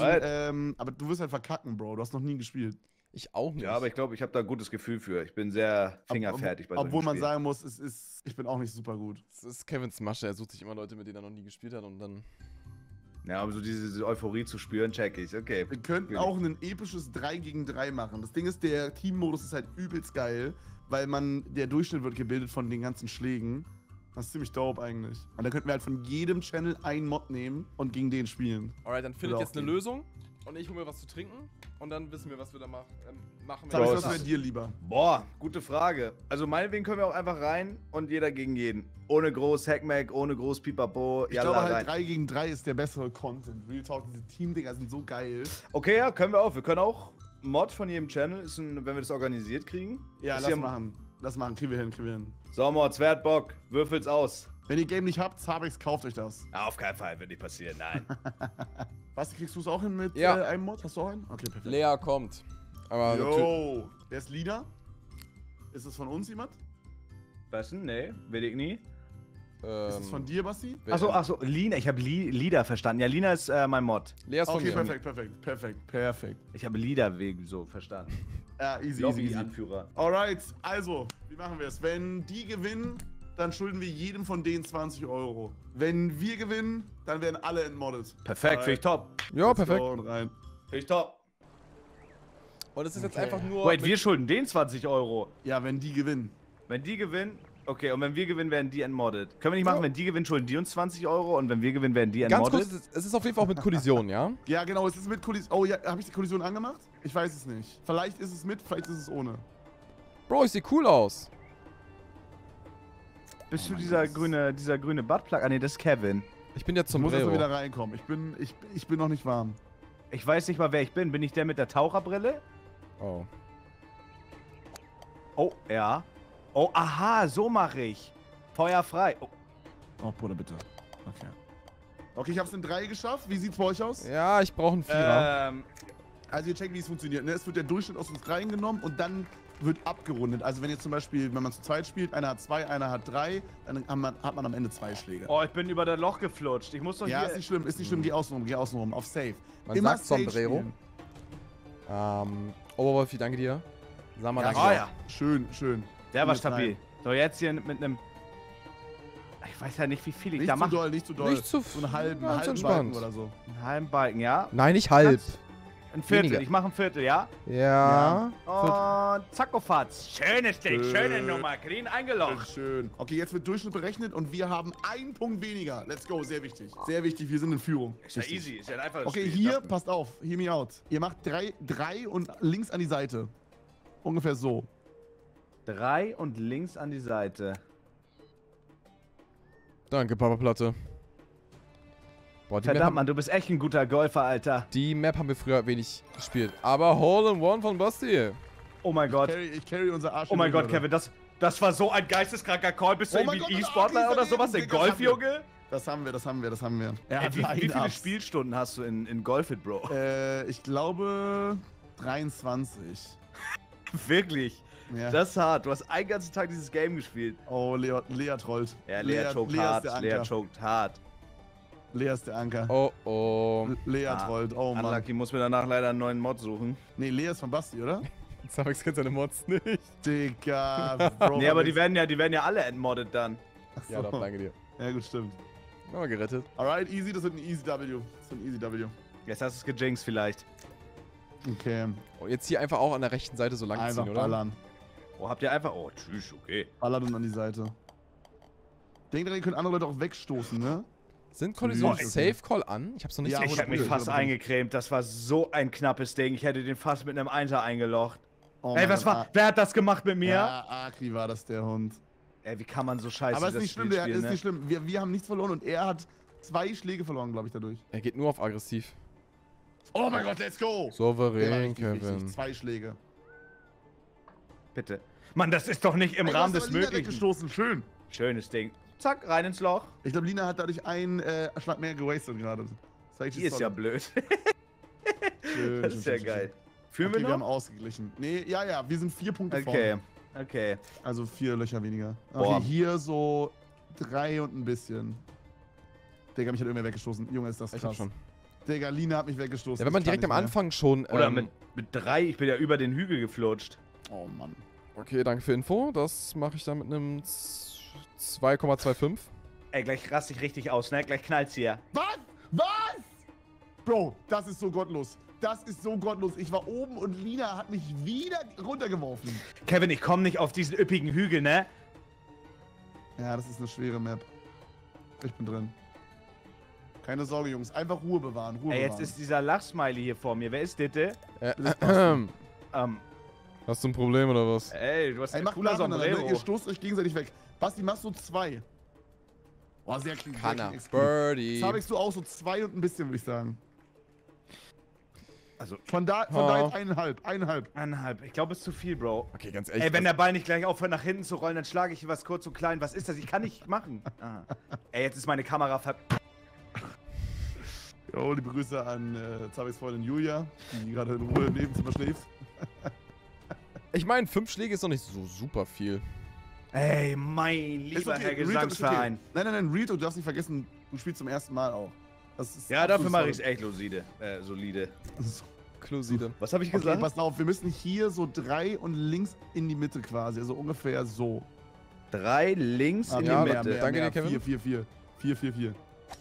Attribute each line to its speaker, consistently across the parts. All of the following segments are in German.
Speaker 1: dann, ähm, aber du wirst halt verkacken, Bro. Du hast noch nie gespielt.
Speaker 2: Ich auch nicht.
Speaker 3: Ja, aber ich glaube, ich habe da ein gutes Gefühl für. Ich bin sehr fingerfertig bei
Speaker 1: ob,
Speaker 3: solchen
Speaker 1: Obwohl man
Speaker 3: Spielen.
Speaker 1: sagen muss, es ist, ich bin auch nicht super gut.
Speaker 2: Das ist Kevins Masche. Er sucht sich immer Leute, mit denen er noch nie gespielt hat und dann.
Speaker 3: Ja, um so diese, diese Euphorie zu spüren, check ich. Okay.
Speaker 1: Wir könnten auch ein episches 3 gegen 3 machen. Das Ding ist, der Teammodus ist halt übelst geil, weil man, der Durchschnitt wird gebildet von den ganzen Schlägen. Das ist ziemlich dope eigentlich. Und da könnten wir halt von jedem Channel einen Mod nehmen und gegen den spielen.
Speaker 2: Alright, dann findet jetzt eine
Speaker 1: gehen.
Speaker 2: Lösung und ich hole mir was zu trinken und dann wissen wir, was wir da mach, ähm, machen.
Speaker 1: Sag ich,
Speaker 3: es
Speaker 1: was wäre dir lieber?
Speaker 3: Boah, gute Frage. Also meinetwegen können wir auch einfach rein und jeder gegen jeden. Ohne groß Hackmack, ohne groß Pipapo.
Speaker 1: Ich glaube halt
Speaker 3: rein.
Speaker 1: 3 gegen 3 ist der bessere Content. Real Talk, diese Team-Dinger sind so geil.
Speaker 3: Okay, ja, können wir auch. Wir können auch Mod von jedem Channel, ist ein, wenn wir das organisiert kriegen.
Speaker 1: Ja, lass
Speaker 3: hier-
Speaker 1: machen. Lass machen, kriegen wir hin, kriegen wir hin.
Speaker 3: So, Mods, wer hat Bock? Würfelt's aus.
Speaker 1: Wenn ihr Game nicht habt, Zabex, kauft euch das.
Speaker 3: Ja, auf keinen Fall, wird nicht passieren, nein.
Speaker 1: Basti, kriegst du es auch hin mit
Speaker 2: Ja.
Speaker 1: äh, einem Mod? Hast du auch einen? Okay, perfekt.
Speaker 2: Lea kommt. Aber.
Speaker 1: Yo, wer ist Lina? Ist es von uns jemand?
Speaker 3: Was denn? Nee, will ich nie.
Speaker 2: Ähm,
Speaker 1: Ist es von dir, Basti?
Speaker 3: Achso, achso, Lina, ich habe Li Lieder verstanden. Ja, Lina ist äh, mein Mod.
Speaker 2: Lea ist von
Speaker 1: Okay,
Speaker 2: mir.
Speaker 1: perfekt, perfekt, perfekt, perfekt.
Speaker 3: Ich habe Lieder wegen so verstanden.
Speaker 1: Ja, easy, easy, easy.
Speaker 3: Lobby-Anführer.
Speaker 1: Alright, also, wie machen wir es? Wenn die gewinnen, dann schulden wir jedem von denen 20 Euro. Wenn wir gewinnen, dann werden alle entmoddet.
Speaker 3: Perfekt, finde ich top.
Speaker 2: Ja,
Speaker 1: Let's
Speaker 2: perfekt.
Speaker 1: go und rein.
Speaker 3: Finde ich top.
Speaker 2: Und es ist jetzt
Speaker 1: Okay.
Speaker 2: einfach nur.
Speaker 3: Wait, wir schulden denen 20 Euro.
Speaker 1: Ja, wenn die gewinnen.
Speaker 3: Wenn die gewinnen, okay, und wenn wir gewinnen, werden die entmoddet. Können wir nicht machen,
Speaker 2: Ja.
Speaker 3: wenn die gewinnen, schulden die uns 20 Euro und wenn wir gewinnen, werden die
Speaker 2: Ganz
Speaker 3: entmoddet?
Speaker 2: kurz, es ist- es ist auf jeden Fall auch mit Kollision, ja?
Speaker 1: Ja, genau, es ist mit Kollision. Oh ja, habe ich die Kollision angemacht? Ich weiß es nicht. Vielleicht ist es mit, vielleicht ist es ohne.
Speaker 2: Bro, ich sehe cool aus.
Speaker 3: Bist
Speaker 1: Oh
Speaker 3: du dieser
Speaker 1: Gott.
Speaker 3: grüne, dieser grüne Buttplug? Ah, nee, das ist Kevin.
Speaker 2: Ich bin jetzt
Speaker 1: Ich
Speaker 2: zum
Speaker 1: muss erst mal
Speaker 2: Brero.
Speaker 1: wieder reinkommen. Ich bin, ich, ich bin noch nicht warm.
Speaker 3: Ich weiß nicht mal, wer ich bin. Bin ich der mit der Taucherbrille?
Speaker 2: Oh.
Speaker 3: Oh, ja. Oh, aha, so mache ich. Feuer frei. Oh,
Speaker 1: Oh, Bruder, bitte. Okay. Okay, ich hab's in drei geschafft. Wie sieht's bei euch aus?
Speaker 2: Ja, ich brauche einen Vierer.
Speaker 3: ähm,
Speaker 1: Also ihr checkt, wie es funktioniert. Ne? Es wird der Durchschnitt aus uns reingenommen und dann wird abgerundet. Also wenn jetzt zum Beispiel, wenn man zu zweit spielt, einer hat zwei, einer hat drei, dann hat man, hat man am Ende zwei Schläge.
Speaker 3: oh, ich bin über das Loch geflutscht. Ich muss doch
Speaker 1: ja,
Speaker 3: hier...
Speaker 1: ist nicht schlimm, ist nicht schlimm. Geh außen rum, geh außen rum. Auf Safe.
Speaker 2: Man sagt Sombrero. Ähm, Oberwolfi, danke dir. Sag mal,
Speaker 1: Ja,
Speaker 2: danke
Speaker 3: Ah
Speaker 2: dir.
Speaker 3: ja,
Speaker 1: Schön, schön.
Speaker 3: der war stabil.
Speaker 1: rein.
Speaker 3: So, jetzt hier mit einem... Ich weiß ja nicht, wie viel ich
Speaker 1: Nicht
Speaker 3: da
Speaker 1: zu
Speaker 3: mache.
Speaker 1: doll, nicht zu doll.
Speaker 2: Nicht zu
Speaker 1: so einen halben,
Speaker 2: ganz
Speaker 1: halben
Speaker 2: entspannt.
Speaker 1: Balken oder so.
Speaker 3: Einen halben Balken, ja?
Speaker 2: Nein, nicht halb.
Speaker 3: Ein Viertel.
Speaker 2: Weniger.
Speaker 3: Ich mache ein Viertel, ja?
Speaker 2: Ja.
Speaker 3: Und Zackofatz. Schönes Ding,
Speaker 1: Schön.
Speaker 3: schöne Nummer. Clean eingelocht.
Speaker 1: Schön. Okay, jetzt wird Durchschnitt berechnet und wir haben einen Punkt weniger. Let's go, sehr wichtig. Sehr wichtig, wir sind in Führung.
Speaker 3: Ist ja easy, ist ja ein einfaches
Speaker 1: Okay,
Speaker 3: Spiel.
Speaker 1: hier, passt auf, hear me out. Ihr macht drei, drei und links an die Seite. Ungefähr so.
Speaker 3: Drei und links an die Seite.
Speaker 2: Danke, Papa Platte. Boah,
Speaker 3: Verdammt,
Speaker 2: haben,
Speaker 3: Mann, du bist echt ein guter Golfer, Alter.
Speaker 2: die Map haben wir früher wenig gespielt. Aber Hole in One von Basti.
Speaker 3: Oh mein Gott.
Speaker 1: Carry, ich carry unser Arsch.
Speaker 3: Oh mein
Speaker 1: in
Speaker 3: Gott. Kevin, das, das war so ein geisteskranker Call. Bist du
Speaker 1: Oh
Speaker 3: irgendwie E-Sportler oder sowas? In
Speaker 1: Digga,
Speaker 3: Golf,
Speaker 1: das haben wir.
Speaker 3: Junge?
Speaker 1: Das haben wir, das haben wir, das haben wir. Er
Speaker 3: Ey, wie, wie viele
Speaker 1: Line-Ups.
Speaker 3: Spielstunden hast du in, in Golfit, Bro?
Speaker 1: Äh, ich glaube 23.
Speaker 3: Wirklich?
Speaker 1: Ja.
Speaker 3: Das ist hart. Du hast einen ganzen Tag dieses Game gespielt.
Speaker 1: oh, Lea, Lea trollt.
Speaker 3: Ja, Lea, choked
Speaker 1: Lea ist
Speaker 3: hart.
Speaker 1: der.
Speaker 3: Lea choked hart.
Speaker 1: Lea ist der Anker.
Speaker 2: Oh, oh.
Speaker 1: Lea
Speaker 3: Ah,
Speaker 1: trollt. Oh Mann.
Speaker 3: Unlucky muss mir danach leider einen neuen Mod suchen.
Speaker 1: Nee, Lea ist von Basti, oder?
Speaker 2: Zabex kennt seine Mods nicht.
Speaker 1: Digga. Bro,
Speaker 3: nee, aber die werden ja, die werden ja alle entmoddet dann.
Speaker 1: Ach
Speaker 2: Ja,
Speaker 1: so.
Speaker 2: doch, danke dir.
Speaker 1: Ja, gut, stimmt.
Speaker 2: Nochmal gerettet.
Speaker 1: Alright, easy, das wird ein easy W. Das wird ein easy W.
Speaker 3: Jetzt hast du es gejinxt vielleicht.
Speaker 1: Okay.
Speaker 2: Oh, jetzt hier einfach auch an der rechten Seite so lang
Speaker 1: Einfach
Speaker 2: ziehen, oder?
Speaker 1: ballern.
Speaker 3: Oh, habt ihr einfach... Oh, tschüss, okay.
Speaker 1: Ballern und an die Seite. Denkt dran, ihr könnt andere Leute auch wegstoßen, ne?
Speaker 2: Sind Kollisionen
Speaker 1: Okay.
Speaker 2: Safe Call an? Ich hab's noch nicht
Speaker 1: Ja,
Speaker 2: so
Speaker 3: Ich hab mich fast eingecremt. Das war so ein knappes Ding. Ich hätte den fast mit einem Einser eingelocht.
Speaker 1: Oh
Speaker 3: Ey, was war... Wer hat das gemacht mit mir?
Speaker 1: Ja, Akri war das der Hund.
Speaker 3: Ey, wie kann man so scheiße
Speaker 1: Aber ist
Speaker 3: das
Speaker 1: nicht schlimm,
Speaker 3: Spiel
Speaker 1: der
Speaker 3: spielen,
Speaker 1: ist
Speaker 3: ne?
Speaker 1: nicht schlimm. Wir, wir haben nichts verloren und er hat zwei Schläge verloren, glaube ich, dadurch.
Speaker 2: Er geht nur auf aggressiv.
Speaker 1: Oh mein Gott, let's go!
Speaker 2: Souverän. Kevin.
Speaker 1: Zwei Schläge.
Speaker 3: Bitte. Mann, das ist doch nicht im
Speaker 1: Ey,
Speaker 3: Rahmen des Möglichen.
Speaker 1: schön.
Speaker 3: Schönes Ding. Zack, rein ins Loch.
Speaker 1: Ich glaube, Lina hat dadurch einen äh, Schlag mehr gewastet gerade.
Speaker 3: Die ist ja
Speaker 1: solid.
Speaker 3: blöd.
Speaker 1: Schön,
Speaker 3: Das
Speaker 1: schön,
Speaker 3: ist ja
Speaker 1: schön,
Speaker 3: geil.
Speaker 1: Schön.
Speaker 3: Fühlen
Speaker 1: Okay, wir
Speaker 3: wir
Speaker 1: haben
Speaker 3: noch?
Speaker 1: ausgeglichen. Nee, ja, ja, wir sind vier Punkte
Speaker 3: Okay,
Speaker 1: vorne.
Speaker 3: okay.
Speaker 1: Also vier Löcher weniger. Okay,
Speaker 3: Boah.
Speaker 1: hier so drei und ein bisschen. Digga, mich hat irgendwer weggestoßen. Junge, ist das
Speaker 2: Ich
Speaker 1: krass.
Speaker 2: schon.
Speaker 1: Digga, Lina hat mich weggestoßen.
Speaker 2: Ja, wenn man
Speaker 1: Ich
Speaker 2: direkt am. Anfang schon.
Speaker 3: Oder
Speaker 2: ähm,
Speaker 3: mit, mit drei, ich bin ja über den Hügel geflutscht.
Speaker 1: Oh Mann.
Speaker 2: Okay, danke für Info. Das mache ich dann mit einem 2,25.
Speaker 3: Ey, gleich raste ich richtig aus, ne? Gleich knallt's hier.
Speaker 1: Was? Was? Bro, das ist so gottlos. Das ist so gottlos. Ich war oben und Lina hat mich wieder runtergeworfen.
Speaker 3: Kevin, ich komme nicht auf diesen üppigen Hügel, ne?
Speaker 1: Ja, das ist eine schwere Map. Ich bin drin. Keine Sorge, Jungs. Einfach Ruhe bewahren. Ruhe
Speaker 3: Ey, jetzt
Speaker 1: bewahren.
Speaker 3: ist dieser Lachsmiley hier vor mir. Wer ist Ditte?
Speaker 2: Äh, ähm,
Speaker 3: Ähm,
Speaker 2: hast du ein Problem oder was?
Speaker 3: ey, du hast
Speaker 1: Ey,
Speaker 3: ein cooler
Speaker 1: ne?
Speaker 3: Sombrero.
Speaker 1: Ihr stoßt euch gegenseitig weg. Basti, machst du zwei. Boah, sehr clean.
Speaker 2: Er.
Speaker 1: XP.
Speaker 2: Birdie.
Speaker 1: Jetzt habe ich so auch so zwei und ein bisschen, würde ich sagen.
Speaker 3: Also,
Speaker 1: Von da, von
Speaker 2: Oh.
Speaker 1: da jetzt eineinhalb. Eineinhalb.
Speaker 3: eineinhalb. Ich glaube, es ist zu viel, Bro.
Speaker 2: Okay, ganz ehrlich.
Speaker 3: Ey, wenn
Speaker 2: das-
Speaker 3: der Ball nicht gleich aufhört, nach hinten zu rollen, dann schlage ich was kurz und klein. Was ist das? Ich kann nicht machen. Ah. Ey, jetzt ist meine Kamera ver...
Speaker 1: Jo, liebe Grüße an äh, Zabis Freundin Julia, die gerade in Ruhe im Nebenzimmer schläft.
Speaker 2: ich meine, fünf Schläge ist doch nicht so super viel.
Speaker 3: Ey, mein lieber
Speaker 1: okay,
Speaker 3: Herr Gesangsverein.
Speaker 1: Okay. Nein, nein, nein, Talk, du darfst nicht vergessen, du spielst zum ersten Mal auch. Das ist
Speaker 3: Ja, dafür mache ich es echt loside. Äh, solide.
Speaker 2: Kluside.
Speaker 3: Was habe ich
Speaker 1: Okay,
Speaker 3: gesagt?
Speaker 1: pass auf, wir müssen hier so drei und links in die Mitte quasi, also ungefähr so.
Speaker 3: Drei links in
Speaker 2: ja,
Speaker 3: die
Speaker 2: mehr,
Speaker 3: Mitte.
Speaker 2: mehr. Danke dir, Kevin.
Speaker 1: Vier, vier, vier. Vier, vier, vier.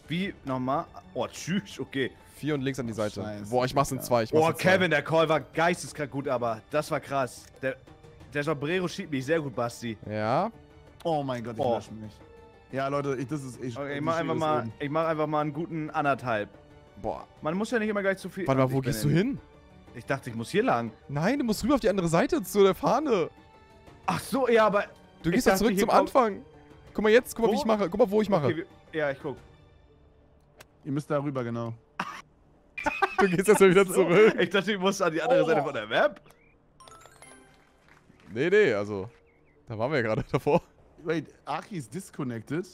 Speaker 3: Wie nochmal? Oh, tschüss, okay.
Speaker 2: Vier und links an die Seite.
Speaker 1: Scheiße,
Speaker 2: Boah, ich mach's in zwei. Ich mach's
Speaker 3: Oh,
Speaker 2: in zwei.
Speaker 3: Kevin, der Call war geisteskrank gut, aber das war krass. Der, der Sombrero schiebt mich sehr gut, Basti.
Speaker 2: Ja.
Speaker 1: Oh mein Gott, ich
Speaker 3: Oh.
Speaker 1: lösche mich. Ja, Leute, ich, das ist echt.
Speaker 3: Okay, ich mach einfach mal,
Speaker 1: oben.
Speaker 3: ich mach einfach mal einen guten anderthalb.
Speaker 2: Boah.
Speaker 3: Man muss ja nicht immer gleich zu viel.
Speaker 2: Warte mal,
Speaker 3: Ich
Speaker 2: wo gehst du
Speaker 3: in-
Speaker 2: hin?
Speaker 3: Ich dachte, ich muss hier lang.
Speaker 2: Nein, du musst rüber auf die andere Seite zu der Fahne.
Speaker 3: Ach so, ja, aber.
Speaker 2: Du
Speaker 3: Ich
Speaker 2: gehst ja zurück zum Anfang. Guck mal jetzt, guck mal, wie
Speaker 3: Wo?
Speaker 2: ich mache. Guck mal, wo ich mache.
Speaker 3: Okay, ja, ich guck.
Speaker 1: Ihr müsst da rüber, genau.
Speaker 2: Du gehst jetzt mal wieder
Speaker 3: So,
Speaker 2: zurück.
Speaker 3: Ich dachte, ich muss an die andere
Speaker 1: Oh.
Speaker 3: Seite von der Map.
Speaker 2: Nee, nee, also. Da waren wir ja gerade davor.
Speaker 1: Wait, Aki ist disconnected.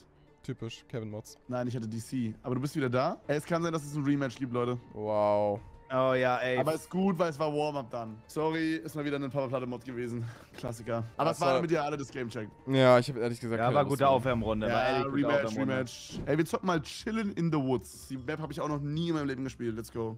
Speaker 2: Typisch, Kevin Mods.
Speaker 1: Nein, ich hatte DC. Aber du bist wieder da? Ey, es kann sein, dass es ein Rematch gibt, Leute.
Speaker 2: Wow.
Speaker 3: Oh ja, ey.
Speaker 1: Aber ist gut, weil es war Warm-Up dann. Sorry, ist mal wieder ein Papa-Platte-Mod gewesen. Klassiker. Aber
Speaker 2: Das
Speaker 1: es war,
Speaker 2: war-
Speaker 1: damit ihr alle das Game checkt.
Speaker 2: Ja, ich habe ehrlich gesagt
Speaker 3: ja, war gute. Aufwärmrunde. war
Speaker 1: Ja,
Speaker 3: ehrlich gute
Speaker 1: Rematch,
Speaker 3: Aufwärmrunde.
Speaker 1: Rematch. Ey, wir zocken mal Chillen in the Woods. Die Map habe ich auch noch nie in meinem Leben gespielt. Let's go.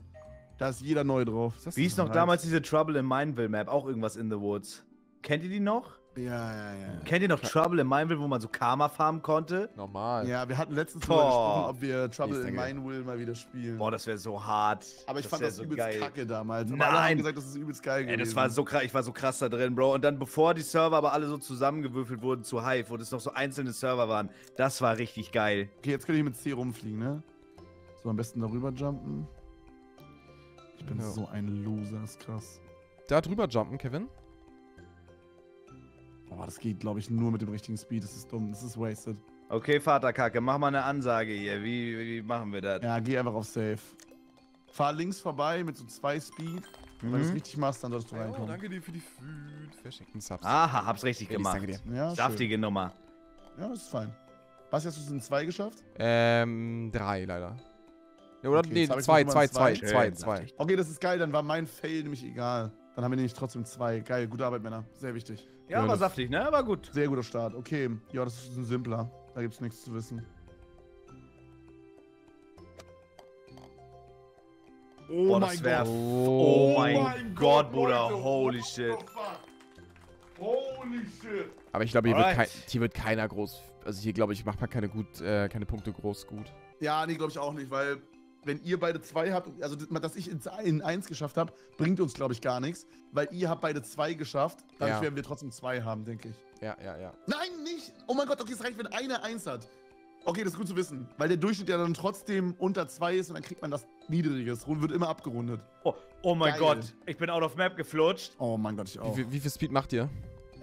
Speaker 1: Da ist jeder neu drauf.
Speaker 3: Wie ist noch
Speaker 1: Nice.
Speaker 3: damals diese Trouble in Mineville Map? Auch irgendwas in the Woods. Kennt ihr die noch?
Speaker 1: Ja, ja, ja.
Speaker 3: Kennt ihr noch Trouble in Mineville, wo man so Karma farmen konnte?
Speaker 2: Normal.
Speaker 1: Ja, wir hatten letztens
Speaker 3: Boah.
Speaker 1: gesprochen, ob wir Trouble in
Speaker 2: danke.
Speaker 1: Mine Will mal wieder spielen.
Speaker 3: Boah, das wäre so hart.
Speaker 1: Aber ich
Speaker 3: das
Speaker 1: fand das
Speaker 3: so
Speaker 1: übelst
Speaker 3: geil.
Speaker 1: kacke damals. Aber alle
Speaker 3: Nein.
Speaker 1: haben gesagt, das ist übelst geil
Speaker 3: Ey,
Speaker 1: gewesen.
Speaker 3: das war so krass, ich war so krass da drin, Bro. Und dann, bevor die Server aber alle so zusammengewürfelt wurden zu Hive, wo das noch so einzelne Server waren, das war richtig geil.
Speaker 1: Okay, jetzt kann ich mit C rumfliegen, ne? So, am besten darüber jumpen. Ich bin
Speaker 2: Ja.
Speaker 1: so ein Loser, ist krass.
Speaker 2: Da drüber jumpen, Kevin.
Speaker 1: Boah, das geht, glaube ich, nur mit dem richtigen Speed. Das ist dumm, das ist wasted.
Speaker 3: Okay, Vaterkacke, mach mal eine Ansage hier. Wie, wie machen wir das?
Speaker 1: Ja, geh einfach auf Safe. Fahr links vorbei mit so zwei Speed. Und wenn du es
Speaker 3: Mhm.
Speaker 1: richtig machst, dann solltest du
Speaker 2: Oh,
Speaker 1: reinkommen.
Speaker 2: danke dir für die fünf verschenkten Subs.
Speaker 3: Aha, hab's richtig
Speaker 2: Felix,
Speaker 3: gemacht.
Speaker 2: danke dir.
Speaker 1: Ja.
Speaker 3: Saftige Nummer.
Speaker 1: Ja, das ist fein. Was hast du es in zwei geschafft?
Speaker 2: Ähm, drei leider. Ja, oder?
Speaker 1: Okay,
Speaker 2: nee, zwei, zwei, zwei,
Speaker 1: zwei.
Speaker 2: zwei,
Speaker 3: Schön,
Speaker 2: zwei.
Speaker 3: saftig.
Speaker 1: Okay, das ist geil, dann war mein Fail nämlich egal. Dann haben wir nämlich trotzdem zwei. Geil, gute Arbeit, Männer. Sehr wichtig.
Speaker 3: Ja,
Speaker 2: das-
Speaker 3: saftig, ne? War gut.
Speaker 1: Sehr guter Start. Okay, ja, das ist ein simpler. Da gibt's nichts zu wissen. Oh
Speaker 3: Boah, das wär- Oh, mein Gott, Bruder, holy shit.
Speaker 1: Holy shit.
Speaker 2: Aber ich glaube, hier, wird kein- hier wird keiner groß. Also hier, glaube ich, macht man keine, gut, äh, keine Punkte groß gut.
Speaker 1: Ja, nee, glaube ich auch nicht, weil wenn ihr beide zwei habt, also das- dass ich in, in eins geschafft habe, bringt uns, glaube ich, gar nichts. Weil ihr habt beide zwei geschafft, dann
Speaker 2: Ja.
Speaker 1: werden wir trotzdem zwei haben, denke ich.
Speaker 2: Ja, ja, ja.
Speaker 1: Nein, nicht! Oh mein Gott, okay, es reicht, wenn einer eins hat. Okay, das ist gut zu wissen. Weil der Durchschnitt ja dann trotzdem unter zwei ist und dann kriegt man das Niedriges. Rund wird immer abgerundet.
Speaker 3: Oh, oh mein
Speaker 1: Geil.
Speaker 3: Gott, ich bin out of map geflutscht.
Speaker 1: Oh mein Gott, ich auch.
Speaker 2: Wie, viel- wie viel Speed macht ihr?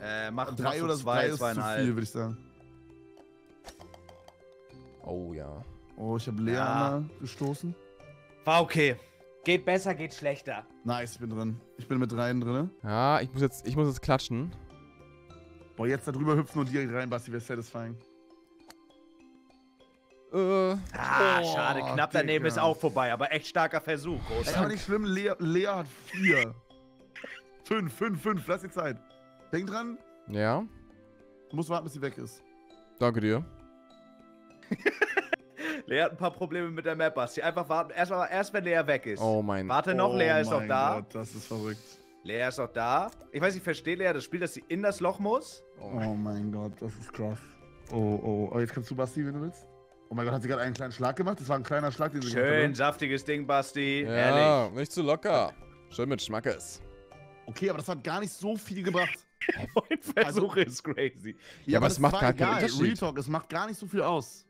Speaker 3: Äh, mach,
Speaker 1: drei oder
Speaker 3: zwei,
Speaker 1: drei ist zu viel, würde ich sagen.
Speaker 2: Oh ja.
Speaker 1: Oh, ich habe Lea
Speaker 3: Ja.
Speaker 1: einmal gestoßen.
Speaker 3: War okay. Geht besser, geht schlechter.
Speaker 1: Nice, ich bin drin. Ich bin mit dreien drin.
Speaker 2: Ja, ich muss jetzt, ich muss jetzt klatschen.
Speaker 1: Boah, jetzt da drüber hüpfen und direkt rein, Basti, wäre satisfying.
Speaker 2: Äh,
Speaker 3: Ah,
Speaker 1: Oh,
Speaker 3: schade, knapp daneben
Speaker 1: Digga.
Speaker 3: ist auch vorbei, aber echt starker Versuch.
Speaker 1: Ey,
Speaker 3: Groß.
Speaker 1: aber nicht schlimm, Lea, Lea hat vier. fünf, fünf, fünf, lass die Zeit. Denk dran,
Speaker 2: ja.
Speaker 1: du musst warten, bis sie weg ist.
Speaker 2: Danke dir.
Speaker 3: Lea hat ein paar Probleme mit der Map, Basti. Einfach warten. Erst, mal, erst wenn Lea weg ist.
Speaker 2: Oh mein
Speaker 3: Warte noch,
Speaker 1: Oh
Speaker 3: Lea ist noch
Speaker 1: mein
Speaker 3: da.
Speaker 1: Gott, das ist verrückt.
Speaker 3: Lea ist noch da. Ich weiß nicht, versteht Lea das Spiel, dass sie in das Loch muss?
Speaker 2: Oh mein
Speaker 1: Oh mein Gott, das ist krass. Oh, oh. Oh, jetzt kannst du, Basti, wenn du willst. Oh mein Gott, hat sie gerade einen kleinen Schlag gemacht? Das war ein kleiner Schlag, den sie gemacht
Speaker 3: Schön,
Speaker 1: hat.
Speaker 3: saftiges Ding, Basti.
Speaker 2: Ja,
Speaker 3: Ehrlich.
Speaker 2: nicht zu locker. Schön mit Schmackes.
Speaker 1: Okay, aber das hat gar nicht so viel gebracht.
Speaker 3: Mein Versuch ist crazy.
Speaker 2: Ja, aber es macht gar keinen. Unterschied.
Speaker 1: Real Talk, es macht gar nicht so viel aus.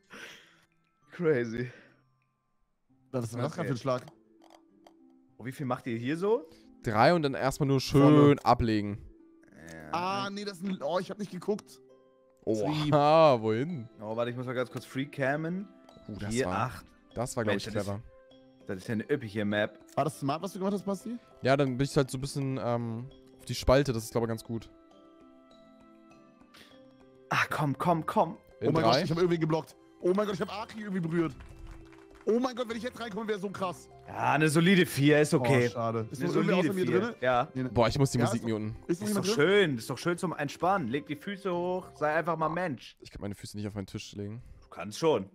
Speaker 3: Crazy.
Speaker 1: Was ist denn das
Speaker 3: Okay.
Speaker 1: gerade für ein Schlag?
Speaker 3: Oh, wie viel macht ihr hier so?
Speaker 2: Drei und dann erstmal nur schön
Speaker 1: Volle.
Speaker 2: ablegen.
Speaker 1: Ah, nee, das ist ein. Oh, ich hab nicht geguckt.
Speaker 2: Oha, wohin?
Speaker 3: Oh, warte, ich muss mal ganz kurz free cammen.
Speaker 2: Uh, das
Speaker 3: Hier,
Speaker 2: war,
Speaker 3: ach,
Speaker 2: das war glaube ich,
Speaker 3: Mensch, das ist-
Speaker 2: clever.
Speaker 3: das ist ja eine üppige Map.
Speaker 1: War das smart, was du gemacht hast, Basti?
Speaker 2: Ja, dann bin ich halt so ein bisschen ähm, auf die Spalte. Das ist, glaube ich, ganz gut.
Speaker 3: Ach, komm, komm, komm.
Speaker 2: In
Speaker 1: oh mein
Speaker 2: drei.
Speaker 1: Gott, ich habe irgendwie geblockt. Oh mein Gott, ich habe Aki irgendwie berührt. Oh mein Gott, wenn ich jetzt reinkomme, wäre so krass.
Speaker 3: Ja, eine solide 4 ist okay.
Speaker 1: Oh, schade. Ist
Speaker 3: eine solide
Speaker 1: außer mir
Speaker 3: 4.
Speaker 1: drin?
Speaker 3: Ja.
Speaker 1: Nee.
Speaker 2: Boah, ich muss die
Speaker 1: Ja,
Speaker 2: Musik
Speaker 1: ist doch-
Speaker 2: muten.
Speaker 1: Ist
Speaker 3: Ist doch
Speaker 1: drin?
Speaker 3: schön, ist doch schön zum Entspannen. Leg die Füße hoch, sei einfach mal Mensch.
Speaker 2: Ich kann meine Füße nicht auf meinen Tisch legen.
Speaker 3: Du kannst schon.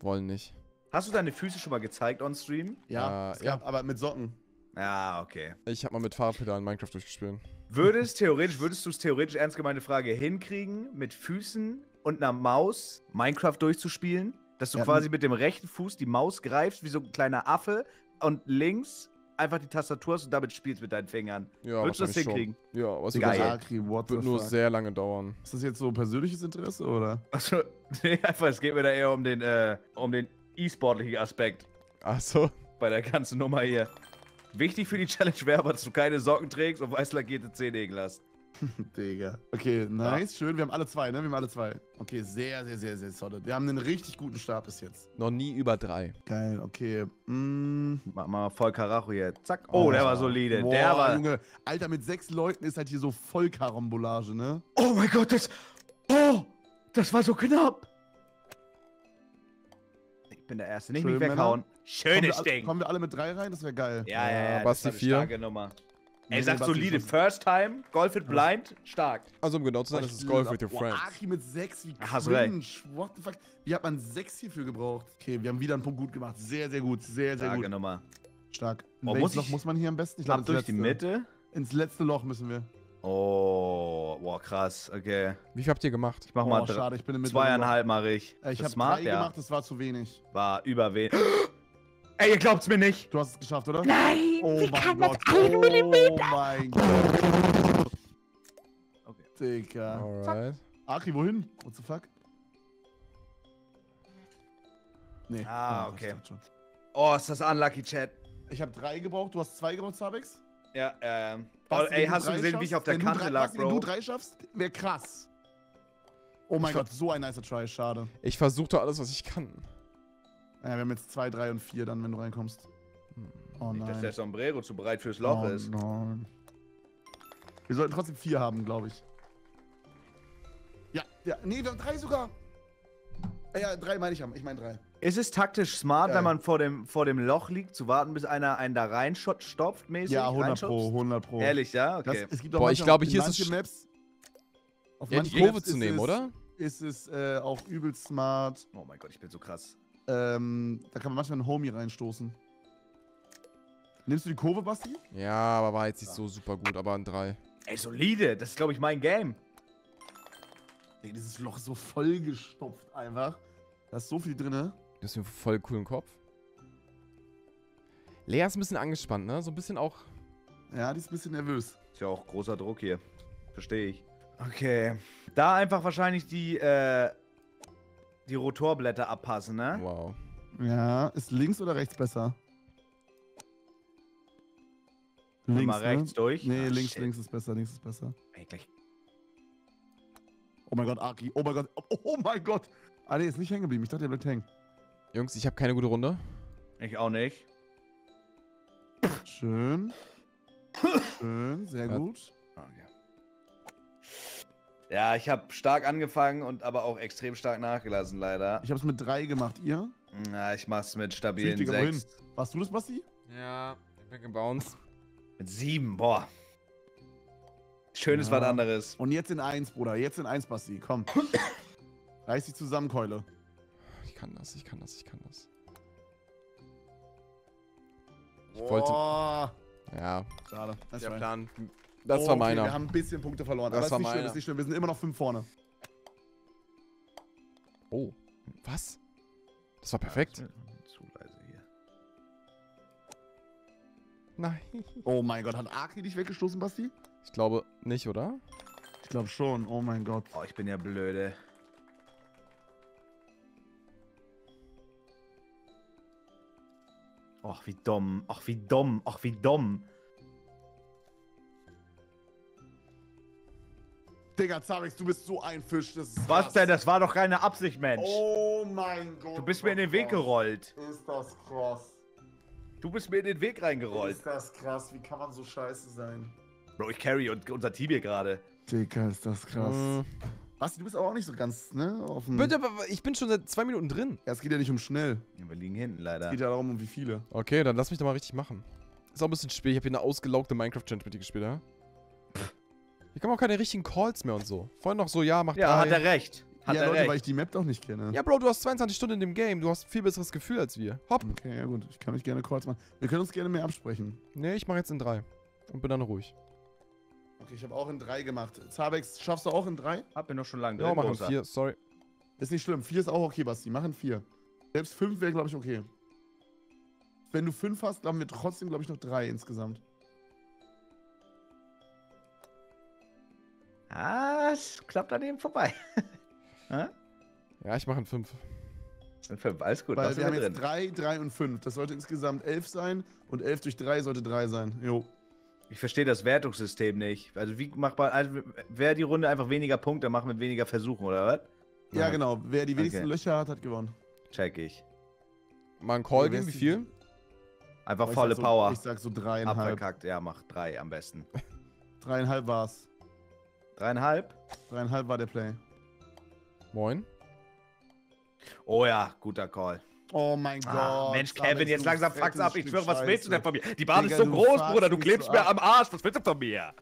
Speaker 2: Wollen nicht.
Speaker 3: Hast du deine Füße schon mal gezeigt on stream?
Speaker 1: Ja,
Speaker 2: Äh,
Speaker 1: gab, aber mit Socken.
Speaker 3: Ja, okay.
Speaker 2: Ich habe mal mit Fahrradpedalen Minecraft durchgespielt.
Speaker 3: Würdest theoretisch, würdest du es theoretisch ernst gemeine Frage hinkriegen, mit Füßen und einer Maus Minecraft durchzuspielen? Dass du
Speaker 1: Ja,
Speaker 3: quasi mit dem rechten Fuß die Maus greifst, wie so ein kleiner Affe, und links einfach die Tastatur hast und damit spielst mit deinen Fingern.
Speaker 2: Ja,
Speaker 3: Würdest du das hinkriegen?
Speaker 2: schon. Ja, es
Speaker 3: Geil.
Speaker 2: wird, nur
Speaker 1: fuck?
Speaker 2: sehr lange dauern.
Speaker 1: Ist das jetzt so persönliches Interesse, oder?
Speaker 3: Achso, nee, einfach, es geht mir da eher um den, äh, um den e-sportlichen Aspekt
Speaker 2: Achso.
Speaker 3: bei der ganzen Nummer hier. Wichtig für die Challenge wäre aber, dass du keine Socken trägst und weiß lackierte Zehennägel hast.
Speaker 1: Digga. Okay, nice, schön. Wir haben alle zwei, ne? Wir haben alle zwei. Okay, sehr, sehr, sehr, sehr solid. Wir haben einen richtig guten Start bis jetzt.
Speaker 2: Noch nie über drei.
Speaker 1: Geil, okay. Mm.
Speaker 3: Mach mal voll Karacho hier. Zack. Oh, der war solide.
Speaker 1: Boah,
Speaker 3: der war.
Speaker 1: Junge. Alter, mit sechs Leuten ist halt hier so voll Karambolage, ne?
Speaker 3: Oh mein Gott, das. Oh! Das war so knapp! Ich bin der Erste. Nicht
Speaker 1: Schön,
Speaker 3: mich weghauen.
Speaker 1: kommen,
Speaker 3: Schönes
Speaker 1: wir, alle-
Speaker 3: Ding.
Speaker 1: kommen wir alle mit drei rein? Das wäre geil.
Speaker 3: Ja, ja, ja.
Speaker 2: Basti
Speaker 3: das war eine
Speaker 2: vier.
Speaker 3: starke Nummer.
Speaker 1: Nee,
Speaker 3: sagt solide. First time, Golf with Blind, stark.
Speaker 2: Also um genau zu sein, das ist Golf with your friends.
Speaker 1: Aki mit sechs, wie
Speaker 3: Hast
Speaker 1: cringe. What the fuck? Wie hat man sechs hierfür gebraucht? Okay, wir haben wieder einen Punkt gut gemacht. Sehr, sehr gut. Sehr, sehr
Speaker 3: Starke
Speaker 1: gut.
Speaker 3: Nummer.
Speaker 1: Stark. In
Speaker 3: Oh, muss
Speaker 1: Loch muss man hier am besten? Ich ins
Speaker 3: durch die
Speaker 1: letzte.
Speaker 3: Mitte.
Speaker 1: Ins letzte Loch müssen wir.
Speaker 3: Oh, boah, krass. Okay.
Speaker 2: Wie viel habt ihr gemacht?
Speaker 3: Ich mach mal
Speaker 1: oh,
Speaker 3: dr-
Speaker 1: schade, ich bin im Mitte.
Speaker 3: zweieinhalb mache ich.
Speaker 1: Äh, Ich
Speaker 3: Das
Speaker 1: habe drei
Speaker 3: ja.
Speaker 1: gemacht, das war zu wenig.
Speaker 3: War überwenig. Ey, ihr glaubt's mir nicht.
Speaker 1: Du hast es geschafft, oder?
Speaker 4: Nein,
Speaker 1: Oh
Speaker 4: wie
Speaker 1: mein
Speaker 4: kann
Speaker 1: Gott.
Speaker 4: das ein
Speaker 1: Oh
Speaker 4: Millimeter?
Speaker 1: mein Gott.
Speaker 3: Okay.
Speaker 1: Digga.
Speaker 2: Alright.
Speaker 1: Aki, wohin? What the fuck? Nee.
Speaker 3: Ah,
Speaker 1: das
Speaker 3: okay. Oh, ist das unlucky, Chat.
Speaker 1: Ich habe drei gebraucht, du hast zwei gebraucht, Zabex?
Speaker 3: Ja, ähm. Oh, ey, hast du gesehen, wie ich
Speaker 1: schaffst-
Speaker 3: auf der
Speaker 1: wenn
Speaker 3: Kante
Speaker 1: drei-
Speaker 3: lag,
Speaker 1: Basti, Wenn
Speaker 3: Bro?
Speaker 1: du drei schaffst, wäre krass. Oh mein
Speaker 2: Ich
Speaker 1: Gott, so ein nicer Try, schade.
Speaker 2: Ich versuche alles, was ich kann.
Speaker 1: Ja, wir haben jetzt zwei, drei und vier dann, wenn du reinkommst. Oh
Speaker 3: Nicht, dass
Speaker 1: nein.
Speaker 3: der Sombrero zu bereit fürs Loch
Speaker 1: oh
Speaker 3: ist.
Speaker 1: nein. Wir sollten trotzdem vier haben, glaube ich. Ja, ja, nee, wir haben drei sogar. Ja, ja, drei meine ich haben. Ich meine drei.
Speaker 3: Ist es taktisch smart,
Speaker 1: Geil.
Speaker 3: wenn man vor dem, vor dem Loch liegt, zu warten, bis einer einen da reinstopft, mäßig?
Speaker 1: Ja, 100
Speaker 3: reinschubst?
Speaker 1: pro, 100 pro.
Speaker 3: Ehrlich, ja?
Speaker 1: Das,
Speaker 3: Okay.
Speaker 1: es gibt auch
Speaker 2: Boah, ich glaube, hier ist es
Speaker 1: Maps. Auf
Speaker 2: Ja, die Kurve
Speaker 1: Maps
Speaker 2: zu
Speaker 1: ist
Speaker 2: nehmen,
Speaker 1: es,
Speaker 2: oder?
Speaker 1: Ist es äh, auch übelst smart.
Speaker 3: oh mein Gott, ich bin so krass.
Speaker 1: Ähm, da kann man manchmal einen Homie reinstoßen. Nimmst du die Kurve, Basti?
Speaker 2: Ja, aber war jetzt nicht so super gut, aber ein drei.
Speaker 3: Ey, solide. Das ist, glaube ich, mein Game.
Speaker 1: Ey, dieses Loch ist so vollgestopft einfach. Da ist so viel drin.
Speaker 2: Du hast mir voll coolen Kopf. Lea ist ein bisschen angespannt, ne? So ein bisschen auch.
Speaker 1: Ja, die ist ein bisschen nervös.
Speaker 3: Ist ja auch großer Druck hier. Verstehe ich. Okay. Da einfach wahrscheinlich die, äh, die Rotorblätter abpassen, ne?
Speaker 2: Wow.
Speaker 1: Ja, ist links oder rechts besser?
Speaker 3: Links, mal rechts durch.
Speaker 1: Nee,
Speaker 3: Ah,
Speaker 1: links,
Speaker 3: shit.
Speaker 1: links ist besser, links ist besser.
Speaker 3: Ey, gleich.
Speaker 1: Oh mein Gott, Aki. Oh mein Gott. Oh, oh mein Gott. Ah, nee, ist nicht hängen geblieben. Ich dachte, der bleibt hängen.
Speaker 2: Jungs, ich habe keine gute Runde.
Speaker 3: Ich auch nicht.
Speaker 1: Schön. Schön, sehr
Speaker 2: Ja.
Speaker 1: gut.
Speaker 3: Ja, ich habe stark angefangen und aber auch extrem stark nachgelassen, leider.
Speaker 1: Ich habe es mit drei gemacht. Ihr?
Speaker 3: Na, ich mach's mit stabilen
Speaker 1: Wichtiger, wohin?
Speaker 3: 6.
Speaker 1: Warst du das, Basti?
Speaker 2: Ja, ich bin gebounced.
Speaker 3: Mit 7, boah. Schön ist
Speaker 1: Ja.
Speaker 3: was anderes.
Speaker 1: Und jetzt in eins, Bruder. Jetzt in eins, Basti. Komm. Reiß dich zusammen, Keule.
Speaker 2: ich kann das, ich kann das, ich kann das.
Speaker 1: Ich
Speaker 2: wollte-
Speaker 1: Boah.
Speaker 2: Ja,
Speaker 1: Schade. Das
Speaker 2: der
Speaker 1: war-
Speaker 2: Plan. Das
Speaker 1: Oh,
Speaker 2: war
Speaker 1: okay,
Speaker 2: meiner.
Speaker 1: Wir haben ein bisschen Punkte verloren.
Speaker 2: Das
Speaker 1: aber
Speaker 2: war
Speaker 1: ist nicht schlimm,
Speaker 2: meiner.
Speaker 1: ist nicht schlimm. Wir sind immer noch fünf vorne.
Speaker 2: Oh, was? Das war perfekt.
Speaker 3: Zu leise hier.
Speaker 2: Nein.
Speaker 1: Oh mein Gott, hat Aki dich weggestoßen, Basti?
Speaker 2: Ich glaube nicht, oder?
Speaker 1: Ich glaube schon. Oh mein Gott.
Speaker 3: Oh, ich bin ja blöde. Ach, wie dumm. Ach, wie dumm. Ach, wie dumm.
Speaker 1: Digga, Zarex, du bist so ein Fisch. Das ist
Speaker 3: Was
Speaker 1: krass.
Speaker 3: denn? Das war doch keine Absicht, Mensch.
Speaker 1: Oh mein Gott.
Speaker 3: du bist mir in den Weg gerollt.
Speaker 1: Ist das krass.
Speaker 3: Du bist mir in den Weg reingerollt.
Speaker 1: Ist das krass. Wie kann man so scheiße sein?
Speaker 3: Bro, ich carry und unser Team hier gerade.
Speaker 1: Digga, ist das krass.
Speaker 2: Mm.
Speaker 1: Basti, du bist aber auch nicht so ganz, ne? Auf dem
Speaker 2: Bitte, aber ich bin schon seit zwei Minuten drin.
Speaker 1: Ja, es geht ja nicht um schnell.
Speaker 3: Ja, wir liegen hinten
Speaker 1: Es
Speaker 3: leider.
Speaker 1: geht ja darum, um wie viele.
Speaker 2: Okay, dann lass mich doch mal richtig machen. Ist auch ein bisschen spät. Ich habe hier eine ausgelaugte Minecraft-Challenge mit dir gespielt, ja? Hier kommen auch keine richtigen Calls mehr und so. Vorhin noch so, ja, mach
Speaker 3: Ja,
Speaker 2: drei.
Speaker 3: hat er recht. Hat
Speaker 1: ja,
Speaker 3: er
Speaker 1: Leute,
Speaker 3: recht.
Speaker 1: weil ich die Map doch nicht kenne.
Speaker 2: Ja, Bro, du hast 22 Stunden in dem Game. Du hast ein viel besseres Gefühl als wir. Hopp.
Speaker 1: Okay, ja gut. Ich kann mich gerne kurz machen. Wir können uns gerne mehr absprechen.
Speaker 2: Nee, ich mache jetzt in drei. Und bin dann ruhig.
Speaker 1: Okay, ich habe auch in drei gemacht. Zabex, schaffst du auch in drei?
Speaker 3: Hab mir noch schon lange
Speaker 2: Ja, machen vier. Sorry.
Speaker 1: Ist nicht schlimm. Vier ist auch okay, Basti. Machen vier. Selbst fünf wäre, glaube ich, okay. Wenn du fünf hast, haben wir trotzdem, glaube ich, noch drei insgesamt.
Speaker 3: Ah, es klappt an dem vorbei. Hä?
Speaker 2: Ja, ich mache in fünf.
Speaker 3: Sind fünf, alles gut.
Speaker 1: Weil wir haben jetzt drei, drei und fünf. Das sollte insgesamt elf sein. Und elf durch drei sollte drei sein. Jo.
Speaker 3: Ich verstehe das Wertungssystem nicht. Also wie macht man, also wer die Runde einfach weniger Punkte macht mit weniger Versuchen, oder was?
Speaker 1: Ja,
Speaker 2: Ja.
Speaker 1: genau. Wer die wenigsten
Speaker 3: Okay.
Speaker 1: Löcher hat, hat gewonnen.
Speaker 3: Check ich.
Speaker 2: Mal ein Call geben, wie viel?
Speaker 3: Einfach
Speaker 1: Aber ich
Speaker 3: volle
Speaker 1: so,
Speaker 3: Power.
Speaker 1: Ich sag so dreieinhalb.
Speaker 3: Abverkackt. Ja, mach drei am besten.
Speaker 1: Dreieinhalb war's.
Speaker 3: Dreieinhalb?
Speaker 1: Dreieinhalb war der Play.
Speaker 2: Moin.
Speaker 3: Oh ja, guter Call.
Speaker 1: Oh mein
Speaker 3: Ah,
Speaker 1: Gott.
Speaker 3: Mensch, Kevin, jetzt langsam fuck's ab. Ich schwöre, was willst du denn von mir? Die Bahn
Speaker 1: Digga,
Speaker 3: ist so groß, Bruder. Du klebst mir am Arsch. Was willst du von mir?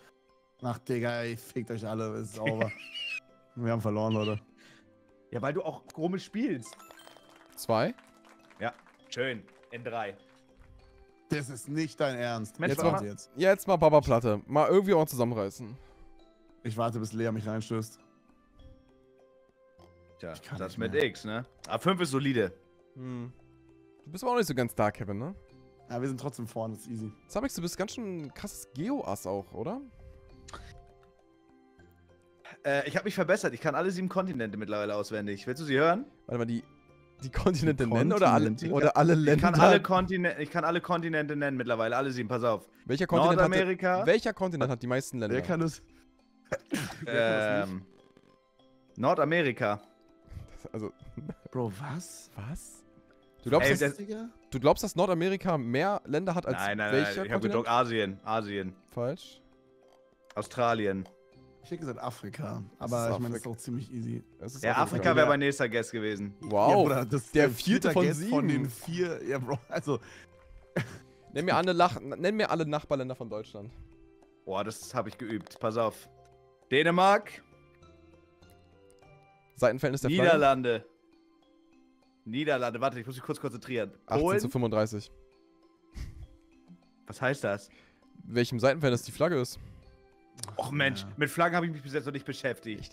Speaker 1: Ach, Digga, ey, fickt euch alle. Es ist over. wir haben verloren, Leute.
Speaker 3: Ja, weil du auch komisch spielst.
Speaker 2: Zwei.
Speaker 3: Ja, schön. In drei.
Speaker 1: Das ist nicht dein Ernst.
Speaker 3: Mensch,
Speaker 1: jetzt
Speaker 3: mal.
Speaker 1: jetzt.
Speaker 2: Jetzt mal Baba Platte. Mal irgendwie auch zusammenreißen.
Speaker 1: Ich warte, bis Lea mich reinstößt.
Speaker 3: Tja,
Speaker 1: Ich kann
Speaker 3: das mit
Speaker 1: mehr.
Speaker 3: X, ne? Aber fünf ist solide.
Speaker 2: Hm. Du bist aber auch nicht so ganz da, Kevin, ne?
Speaker 1: Ja, wir sind trotzdem vorne, das ist easy.
Speaker 2: Zabex, du bist ganz schön ein krasses Geo-Ass auch, oder?
Speaker 3: Äh, ich habe mich verbessert. Ich kann alle sieben Kontinente mittlerweile auswendig. Willst du sie hören?
Speaker 2: Warte mal, die, die Kontinente
Speaker 1: Die
Speaker 2: nennen oder alle,
Speaker 1: Kontinente?
Speaker 2: oder alle
Speaker 3: Ich
Speaker 2: Länder?
Speaker 3: kann alle, Kontinente, ich kann alle Kontinente nennen mittlerweile. Alle sieben, pass auf.
Speaker 2: welcher Kontinent, hat,
Speaker 3: Nordamerika.
Speaker 2: welcher Kontinent hat die meisten Länder?
Speaker 1: Wer kann das? Das?
Speaker 3: Ähm, Nordamerika.
Speaker 2: Also,
Speaker 1: Bro, was?
Speaker 2: was? Du glaubst,
Speaker 3: Ey,
Speaker 2: dass,
Speaker 3: das-
Speaker 2: du glaubst, dass Nordamerika mehr Länder hat als
Speaker 3: Nein, nein,
Speaker 2: welcher
Speaker 3: nein. Ich habe
Speaker 2: Kontinent?
Speaker 3: gedacht Asien. Asien.
Speaker 2: Falsch.
Speaker 3: Australien.
Speaker 1: Ich hätte gesagt Afrika.
Speaker 2: Das
Speaker 1: Aber ich meine, das ist auch ziemlich easy.
Speaker 3: Ja,
Speaker 2: Afrika.
Speaker 3: Afrika wäre mein nächster Guest gewesen.
Speaker 2: Wow.
Speaker 1: Ja, Bruder, das ist
Speaker 2: der vierte von
Speaker 1: Guest von
Speaker 2: sieben.
Speaker 1: den vier. Ja, Bro, also.
Speaker 2: Nenn mir, alle Lach nenn mir alle Nachbarländer von Deutschland.
Speaker 3: Boah, das habe ich geübt. Pass auf. Dänemark,
Speaker 2: Seitenverhältnis der Flagge?
Speaker 3: Niederlande. Niederlande, warte, ich muss mich kurz konzentrieren.
Speaker 2: 18
Speaker 3: Polen,
Speaker 2: zu 35.
Speaker 3: was heißt das?
Speaker 2: Welchem Seitenverhältnis die Flagge ist?
Speaker 3: Och Mensch,
Speaker 1: Ja.
Speaker 3: mit Flaggen habe ich mich bis jetzt noch nicht beschäftigt.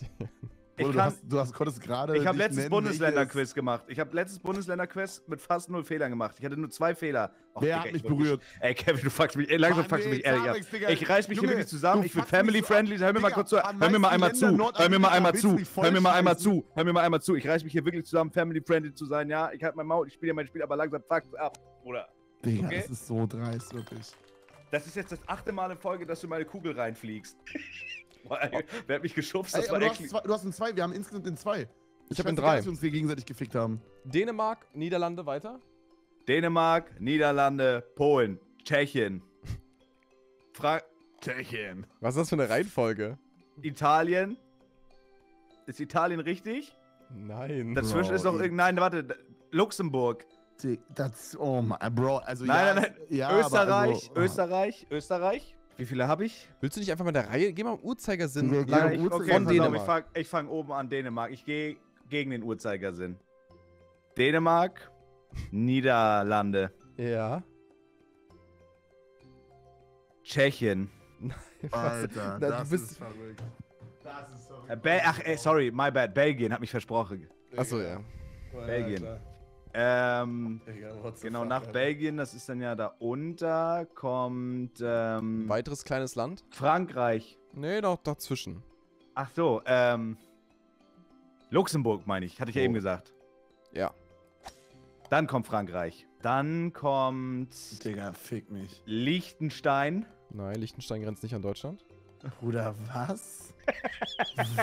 Speaker 3: Ich,
Speaker 1: du,
Speaker 3: kann,
Speaker 1: hast, du hast, konntest gerade.
Speaker 3: ich habe letztes Bundesländerquiz gemacht. Ich habe letztes Bundesländerquiz mit fast null Fehlern gemacht. Ich hatte nur zwei Fehler. Och,
Speaker 1: Wer
Speaker 3: Digga,
Speaker 1: hat
Speaker 3: ich
Speaker 1: mich berührt?
Speaker 3: Ey, Kevin, du fuckst mich, ey, langsam
Speaker 1: Mann,
Speaker 3: fuckst du mich ehrlich ab. Ich reiß mich hier
Speaker 1: Junge,
Speaker 3: wirklich zusammen.
Speaker 1: du
Speaker 3: Ich bin
Speaker 1: fuckst mich
Speaker 3: family
Speaker 1: so
Speaker 3: friendly. Hör mir mal kurz zu. Hör mir mal einmal zu. Hör mir mal einmal
Speaker 1: du
Speaker 3: zu. Hör mir mal einmal zu. Hör mir mal einmal zu. Ich reiß mich hier wirklich zusammen, family friendly zu sein. Ja, ich halte mein Maul, ich spiele ja mein Spiel, aber langsam fuck's ab, Bruder.
Speaker 1: Digga,
Speaker 3: Okay.
Speaker 1: das ist so dreist, wirklich.
Speaker 3: Das ist jetzt das achte Mal in Folge, dass du meine Kugel reinfliegst. Wer hat mich geschubst? Das
Speaker 1: Ey, du, hast zwei, du hast in zwei, wir haben insgesamt in zwei.
Speaker 2: Ich hab in
Speaker 1: weiß
Speaker 2: drei.
Speaker 1: nicht, Dass wir uns hier gegenseitig gefickt haben.
Speaker 2: Dänemark, Niederlande, weiter?
Speaker 3: Dänemark, Niederlande, Polen, Tschechien. Fra
Speaker 1: Tschechien.
Speaker 2: Was ist das für eine Reihenfolge?
Speaker 3: Italien. Ist Italien richtig?
Speaker 2: Nein.
Speaker 3: Dazwischen
Speaker 1: Bro,
Speaker 3: ist noch irgendein. Nein, warte. Luxemburg.
Speaker 1: Das, oh mein, Bro, also
Speaker 3: Nein,
Speaker 1: ja.
Speaker 3: nein, nein.
Speaker 1: Ja,
Speaker 3: Österreich,
Speaker 1: aber also,
Speaker 3: Österreich, Österreich. Wie viele habe ich?
Speaker 2: Willst du nicht einfach mal der Reihe? Geh mal im Uhrzeigersinn.
Speaker 1: Ja,
Speaker 2: lang-
Speaker 3: ich,
Speaker 1: Uhrzeigersinn
Speaker 3: okay,
Speaker 2: von
Speaker 3: auf,
Speaker 2: Dänemark.
Speaker 3: Ich fange fang oben an Dänemark. Ich gehe gegen den Uhrzeigersinn. Dänemark, Niederlande,
Speaker 2: Ja.
Speaker 3: Tschechien.
Speaker 1: Alter,
Speaker 2: Na, du
Speaker 1: das
Speaker 2: bist-
Speaker 1: ist verrückt. Das ist verrückt.
Speaker 3: Äh, Ach, ey, sorry, my bad. Belgien, hab mich versprochen.
Speaker 2: Achso, ja.
Speaker 3: Belgien.
Speaker 1: klar.
Speaker 3: Ähm,
Speaker 1: Digga,
Speaker 3: genau,
Speaker 1: fuck,
Speaker 3: nach
Speaker 1: Alter.
Speaker 3: Belgien, das ist dann ja da unter, kommt ähm,
Speaker 2: Weiteres kleines Land?
Speaker 3: Frankreich.
Speaker 2: Nee, doch dazwischen.
Speaker 3: Ach so, ähm, Luxemburg meine ich, hatte ich ja
Speaker 2: Oh.
Speaker 3: eben gesagt.
Speaker 2: Ja.
Speaker 3: Dann kommt Frankreich. Dann kommt
Speaker 1: Digga, fick mich.
Speaker 3: Liechtenstein.
Speaker 2: Nein, Liechtenstein grenzt nicht an Deutschland.
Speaker 1: Bruder, was?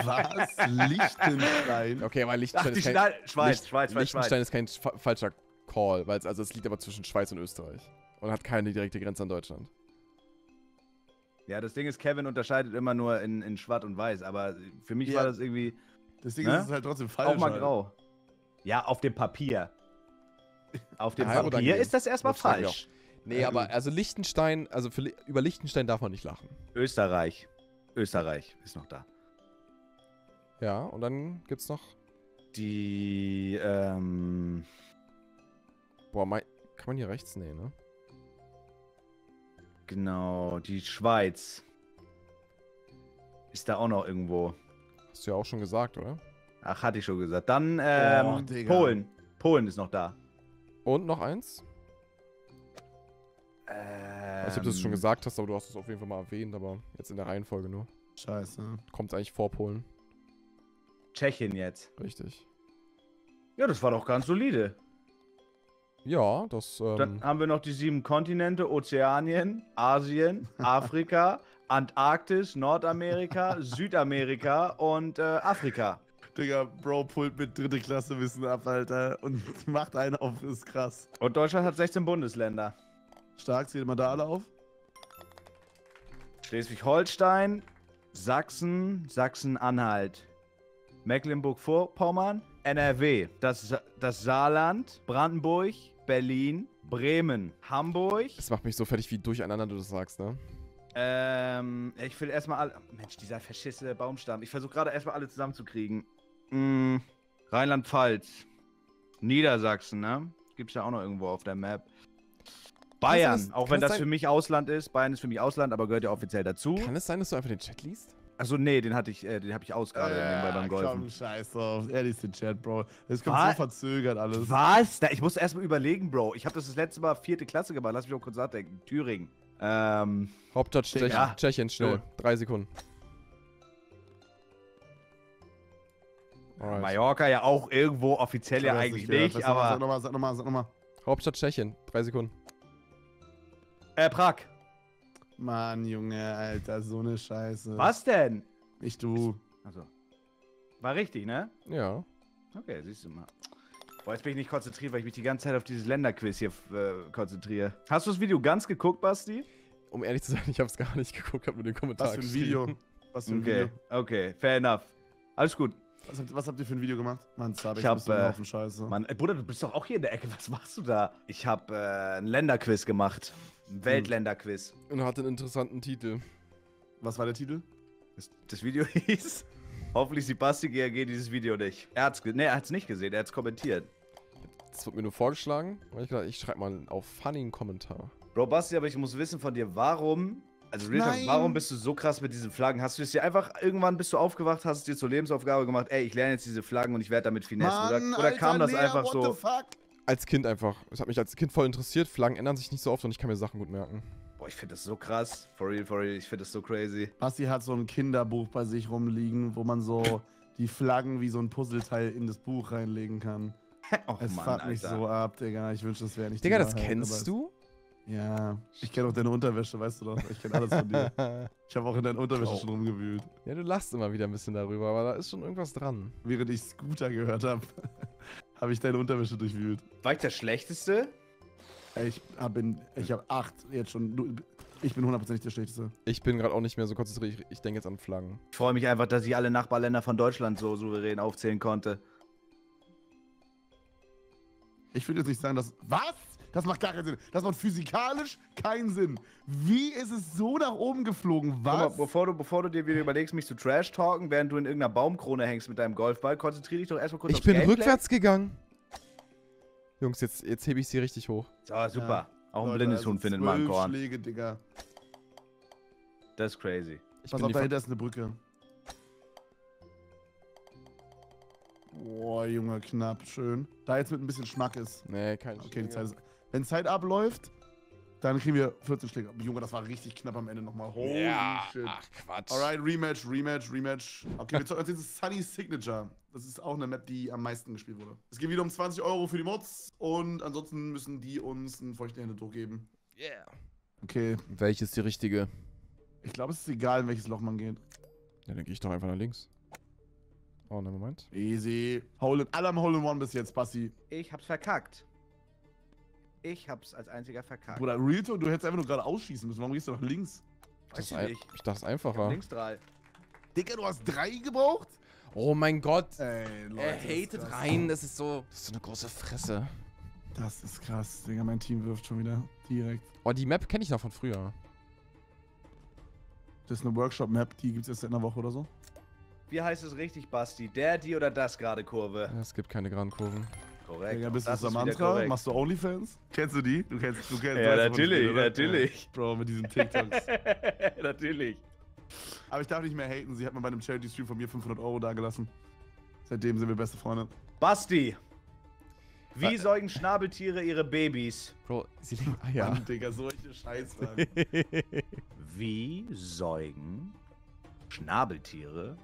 Speaker 1: Was? Liechtenstein?
Speaker 2: Okay, aber
Speaker 3: Ach,
Speaker 2: Liechtenstein
Speaker 3: die
Speaker 2: ist kein,
Speaker 3: Schweiz,
Speaker 2: Liech-
Speaker 3: Schweiz, Schweiz,
Speaker 2: Liechtenstein
Speaker 3: Schweiz.
Speaker 2: ist kein fa- falscher Call, weil es also es liegt aber zwischen Schweiz und Österreich und hat keine direkte Grenze an Deutschland.
Speaker 3: Ja, das Ding ist, Kevin unterscheidet immer nur in, in Schwarz und Weiß, aber für mich
Speaker 1: Ja.
Speaker 3: war das irgendwie
Speaker 1: Deswegen
Speaker 3: Ne?
Speaker 1: ist es halt trotzdem falsch.
Speaker 3: auch mal
Speaker 1: halt.
Speaker 3: grau. Ja, auf dem Papier. Auf dem
Speaker 2: Ja, oder
Speaker 3: Papier ist das erstmal
Speaker 2: Das
Speaker 3: falsch.
Speaker 2: Nee,
Speaker 1: Ja,
Speaker 2: aber
Speaker 1: gut.
Speaker 2: also Liechtenstein, also für, über Liechtenstein darf man nicht lachen.
Speaker 3: Österreich. Österreich ist noch da.
Speaker 2: Ja, und dann gibt's noch,
Speaker 3: Die, ähm,
Speaker 2: boah, mein, kann man hier rechts? Nee, ne?
Speaker 3: genau, die Schweiz. Ist da auch noch irgendwo.
Speaker 2: Hast du ja auch schon gesagt, oder?
Speaker 3: Ach, hatte ich schon gesagt. Dann, ähm,
Speaker 1: Oh.
Speaker 3: Polen. Polen ist noch da.
Speaker 2: Und noch eins?
Speaker 3: Ähm,
Speaker 2: Also, ich habe das schon gesagt hast, aber du hast es auf jeden Fall mal erwähnt, aber jetzt in der Reihenfolge nur.
Speaker 1: Scheiße.
Speaker 2: Kommt eigentlich vor Polen.
Speaker 3: Tschechien jetzt.
Speaker 2: Richtig.
Speaker 3: Ja, das war doch ganz solide.
Speaker 2: Ja, das,
Speaker 3: Dann
Speaker 2: ähm,
Speaker 3: haben wir noch die sieben Kontinente: Ozeanien, Asien, Afrika, Antarktis, Nordamerika, Südamerika und äh, Afrika.
Speaker 1: Digga, Bro pullt mit dritte Klasse Wissen ab, Alter. Und macht einen auf, ist krass.
Speaker 3: Und Deutschland hat 16 Bundesländer.
Speaker 1: Stark, zählt mal da alle auf.
Speaker 3: Schleswig-Holstein, Sachsen, Sachsen-Anhalt, Mecklenburg-Vorpommern, NRW, das, das Saarland, Brandenburg, Berlin, Bremen, Hamburg.
Speaker 2: es macht mich so fertig, wie durcheinander du das sagst, ne?
Speaker 3: Ähm, ich will erstmal alle. Mensch, dieser verschissene Baumstamm. Ich versuche gerade erstmal alle zusammenzukriegen. Mm, Rheinland-Pfalz, Niedersachsen, ne? Gibt's ja auch noch irgendwo auf der Map. Bayern,
Speaker 2: das-
Speaker 3: auch wenn
Speaker 2: das sein-
Speaker 3: für mich Ausland ist. Bayern ist für mich Ausland, aber gehört ja offiziell dazu.
Speaker 2: Kann es sein, dass du einfach den Chat liest?
Speaker 3: Also nee, den hatte ich, äh, den habe ich aus gerade nebenbei beim Golfen.
Speaker 1: komm, scheiß drauf. Ehrlich den Chat, Bro. Das kommt
Speaker 3: Was?
Speaker 1: so verzögert alles.
Speaker 3: Was? Da, ich muss erstmal überlegen, Bro. Ich habe das das letzte Mal vierte Klasse gemacht. Lass mich auch kurz nachdenken. Thüringen. Ähm,
Speaker 2: Hauptstadt Tschechien,
Speaker 3: Ja.
Speaker 2: Tschechien, schnell.
Speaker 3: So.
Speaker 2: Drei Sekunden. Alright.
Speaker 3: Mallorca ja auch irgendwo offiziell ja eigentlich nicht,
Speaker 1: mal, Sag
Speaker 3: aber.
Speaker 1: nochmal, sag nochmal, sag nochmal.
Speaker 2: Hauptstadt Tschechien, drei Sekunden.
Speaker 3: Äh, Prag.
Speaker 1: Mann, Junge, Alter, so eine Scheiße.
Speaker 3: Was denn?
Speaker 1: Nicht du.
Speaker 3: Also. War richtig, ne?
Speaker 2: Ja.
Speaker 3: Okay, siehst du mal. Boah, jetzt bin ich nicht konzentriert, weil ich mich die ganze Zeit auf dieses Länderquiz hier äh, konzentriere. Hast du das Video ganz geguckt, Basti?
Speaker 2: Um ehrlich zu sein, ich habe es gar nicht geguckt, habe nur den Kommentar
Speaker 1: Was für ein Video? Was für ein
Speaker 3: Okay,
Speaker 1: Video?
Speaker 3: okay, fair enough. Alles gut.
Speaker 1: Was habt, was habt ihr für ein Video gemacht? Mann, Zabek,
Speaker 3: Ich hab, äh,
Speaker 1: Haufen Scheiße.
Speaker 3: Mann, ey, Bruder, du bist doch auch hier in der Ecke. Was machst du da? Ich habe äh, ein Länderquiz gemacht. Ein Weltländerquiz.
Speaker 2: Und hat einen interessanten Titel.
Speaker 1: Was war der Titel?
Speaker 3: Das, das Video hieß. Hoffentlich sieht Basti GRG dieses Video nicht. Er hat's, ge- nee, er hat's nicht gesehen, er hat's kommentiert.
Speaker 2: Das wird mir nur vorgeschlagen. Und ich gedacht, ich schreibe mal auf funny einen Kommentar.
Speaker 3: Bro, Basti, aber ich muss wissen von dir, warum. Also, Real warum bist du so krass mit diesen Flaggen? Hast du es dir einfach irgendwann bist du aufgewacht, hast es dir zur Lebensaufgabe gemacht, ey, ich lerne jetzt diese Flaggen und ich werde damit finessen?
Speaker 1: Mann,
Speaker 3: oder oder kam
Speaker 1: Alter,
Speaker 3: das
Speaker 1: Lea,
Speaker 3: einfach
Speaker 1: what
Speaker 3: so?
Speaker 1: The fuck?
Speaker 2: Als Kind einfach. Es hat mich als Kind voll interessiert. Flaggen ändern sich nicht so oft und ich kann mir Sachen gut merken.
Speaker 3: Boah, ich finde das so krass. For real, for real, ich finde das so crazy.
Speaker 1: Basti hat so ein Kinderbuch bei sich rumliegen, wo man so die Flaggen wie so ein Puzzleteil in das Buch reinlegen kann.
Speaker 3: Oh
Speaker 1: Es
Speaker 3: Mann,
Speaker 1: fuckt mich so ab, Digga. Ich wünsche, das wäre nicht
Speaker 2: Digga, das
Speaker 1: Wahrheit,
Speaker 2: kennst du?
Speaker 1: Ja, ich kenne auch deine Unterwäsche, weißt du doch. Ich kenne alles von dir. Ich habe auch in deiner Unterwäsche
Speaker 3: Oh.
Speaker 1: schon rumgewühlt.
Speaker 2: ja, du lachst immer wieder ein bisschen darüber, aber da ist schon irgendwas dran.
Speaker 1: Während ich Scooter gehört habe, habe ich deine Unterwäsche durchwühlt.
Speaker 3: War ich der Schlechteste?
Speaker 1: Ich habe ich hab acht jetzt schon. Ich bin hundertprozentig der Schlechteste.
Speaker 2: Ich bin gerade auch nicht mehr so konzentriert. Ich, ich denke jetzt an Flaggen.
Speaker 3: Ich freue mich einfach, dass ich alle Nachbarländer von Deutschland so souverän aufzählen konnte.
Speaker 1: Ich würde jetzt nicht sagen, dass. Was? Das macht gar keinen Sinn. Das macht physikalisch keinen Sinn. Wie ist es so nach oben geflogen?
Speaker 3: Guck mal,
Speaker 1: Was?
Speaker 3: bevor du, bevor du dir wieder überlegst, mich zu Trash-talken, während du in irgendeiner Baumkrone hängst mit deinem Golfball, konzentriere dich doch erstmal kurz
Speaker 2: Ich
Speaker 3: aufs
Speaker 2: bin
Speaker 3: Gameplay.
Speaker 2: rückwärts gegangen. Jungs, jetzt, jetzt hebe ich sie richtig hoch.
Speaker 3: So, super. Auch ein
Speaker 1: Leute,
Speaker 3: blindes
Speaker 1: also
Speaker 3: Huhn findet mal ein
Speaker 1: zwölf
Speaker 3: Korn.
Speaker 1: Schläge, Digga.
Speaker 3: Das ist crazy.
Speaker 2: Ich
Speaker 1: Pass
Speaker 2: bin
Speaker 1: auf, dahinter ist eine Brücke. Boah, Junge, knapp, schön. Da jetzt mit ein bisschen Schmack ist.
Speaker 2: Nee, keine
Speaker 1: Okay, die. Zeit ist. Wenn Zeit abläuft, dann kriegen wir 14 Schläge. Junge, das war richtig knapp am Ende nochmal. Holy
Speaker 2: Ja,
Speaker 1: shit.
Speaker 2: ach Quatsch.
Speaker 1: Alright, Rematch, Rematch, Rematch. Okay, wir zocken jetzt Sunny Signature. Das ist auch eine Map, die am meisten gespielt wurde. Es geht wieder um 20 Euro für die Mods und ansonsten müssen die uns einen feuchten Händedruck geben.
Speaker 2: Yeah.
Speaker 1: Okay,
Speaker 2: Welches ist die richtige?
Speaker 1: ich glaube, es ist egal, in welches Loch man geht.
Speaker 2: Ja, dann gehe ich doch einfach nach links. Oh, ne, Moment.
Speaker 1: Easy. Hole in, alle am Hole in One bis jetzt, Basti.
Speaker 3: Ich hab's verkackt. Ich hab's als einziger verkackt.
Speaker 1: Bruder, Real Talk, du hättest einfach nur gerade ausschießen müssen. Warum gehst du nach links?
Speaker 2: Das
Speaker 3: Weiß ich nicht.
Speaker 2: ich dachte, es ist
Speaker 3: Ich hab
Speaker 2: einfacher.
Speaker 3: links drei.
Speaker 1: Digga, du hast drei gebraucht?
Speaker 2: Oh mein Gott.
Speaker 1: Ey, Leute.
Speaker 2: er
Speaker 1: das
Speaker 2: hatet
Speaker 1: krass.
Speaker 2: rein, das ist so. Das ist so eine große Fresse.
Speaker 1: Das ist krass, Digga. Mein Team wirft schon wieder direkt.
Speaker 2: Oh, die Map kenne ich noch von früher.
Speaker 1: Das ist eine Workshop-Map, die gibt's erst in einer Woche oder so.
Speaker 3: Wie heißt es richtig, Basti? Der, die oder das gerade Kurve?
Speaker 2: Es gibt keine geraden Kurven.
Speaker 3: Korrekt.
Speaker 1: Digga, bist du
Speaker 3: das ist wieder
Speaker 1: Samantha? Machst du Onlyfans? Kennst du die? Du kennst, du kennst
Speaker 3: Ja, natürlich,
Speaker 1: oder?
Speaker 3: natürlich.
Speaker 1: Ja, Bro, mit diesen TikToks.
Speaker 3: Natürlich.
Speaker 1: Aber ich darf nicht mehr haten. Sie hat mir bei einem Charity-Stream von mir 500 Euro dagelassen. Seitdem sind wir beste Freunde.
Speaker 3: Basti. Wie
Speaker 2: Wa-
Speaker 3: säugen Schnabeltiere ihre Babys?
Speaker 2: Bro, sie legen Eier.
Speaker 1: Mann, Digga, solche Scheißfragen.
Speaker 3: Wie säugen Schnabeltiere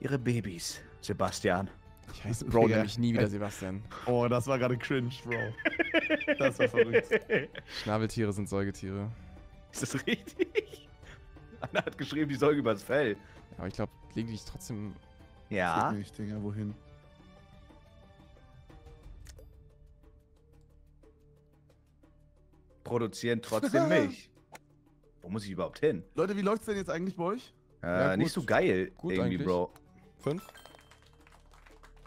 Speaker 3: ihre Babys? Sebastian.
Speaker 2: Ich heiße Bro
Speaker 1: Digga.
Speaker 2: nämlich nie wieder Sebastian.
Speaker 1: oh, das war gerade cringe, Bro. Das war verrückt.
Speaker 2: Schnabeltiere sind Säugetiere.
Speaker 3: Ist das richtig? Anna hat geschrieben, die säugen übers Fell.
Speaker 2: Aber ich glaube, legen die dich trotzdem.
Speaker 3: Ja.
Speaker 1: Nicht, Digga, wohin?
Speaker 3: Produzieren trotzdem Milch. Wo muss ich überhaupt hin?
Speaker 1: Leute, wie läuft's denn jetzt eigentlich bei euch?
Speaker 3: Äh,
Speaker 2: Ja,
Speaker 3: nicht so geil,
Speaker 2: Gut
Speaker 3: irgendwie,
Speaker 2: eigentlich.
Speaker 3: Bro.
Speaker 2: Fünf?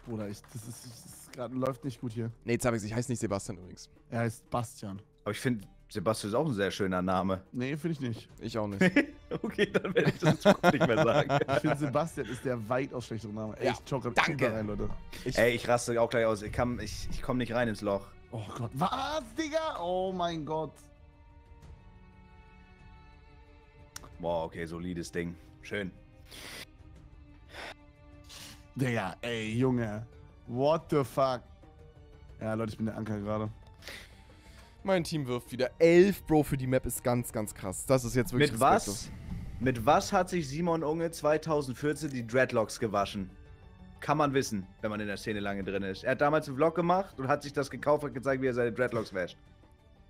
Speaker 1: Bruder, ich, das ist, ist gerade läuft nicht gut hier.
Speaker 2: Nee, jetzt hab ich's. Ich heiße nicht Sebastian übrigens.
Speaker 1: Er heißt Bastian.
Speaker 3: Aber ich finde, Sebastian ist auch ein sehr schöner Name.
Speaker 1: Nee, finde ich nicht.
Speaker 2: Ich auch nicht.
Speaker 3: okay, dann werde ich das in nicht mehr sagen.
Speaker 1: Ich finde Sebastian ist der weitaus schlechtere Name. Ey,
Speaker 2: Ja,
Speaker 1: ich jogge
Speaker 2: danke.
Speaker 1: rein, Leute.
Speaker 2: Ich,
Speaker 3: Ey, ich raste auch gleich aus. Ich, kann- ich, ich komme nicht rein ins Loch.
Speaker 1: Oh Gott. Was, Digga? Oh mein Gott.
Speaker 3: Boah, okay, solides Ding. Schön.
Speaker 1: Digga, ey, Junge. What the fuck? Ja, Leute, ich bin der Anker gerade.
Speaker 2: mein Team wirft wieder. Elf, Bro, für die Map ist ganz, ganz krass. Das ist jetzt wirklich
Speaker 3: Mit was? Mit was hat sich Simon Unge 2014 die Dreadlocks gewaschen? Kann man wissen, wenn man in der Szene lange drin ist. Er hat damals einen Vlog gemacht und hat sich das gekauft und gezeigt, wie er seine Dreadlocks wäscht.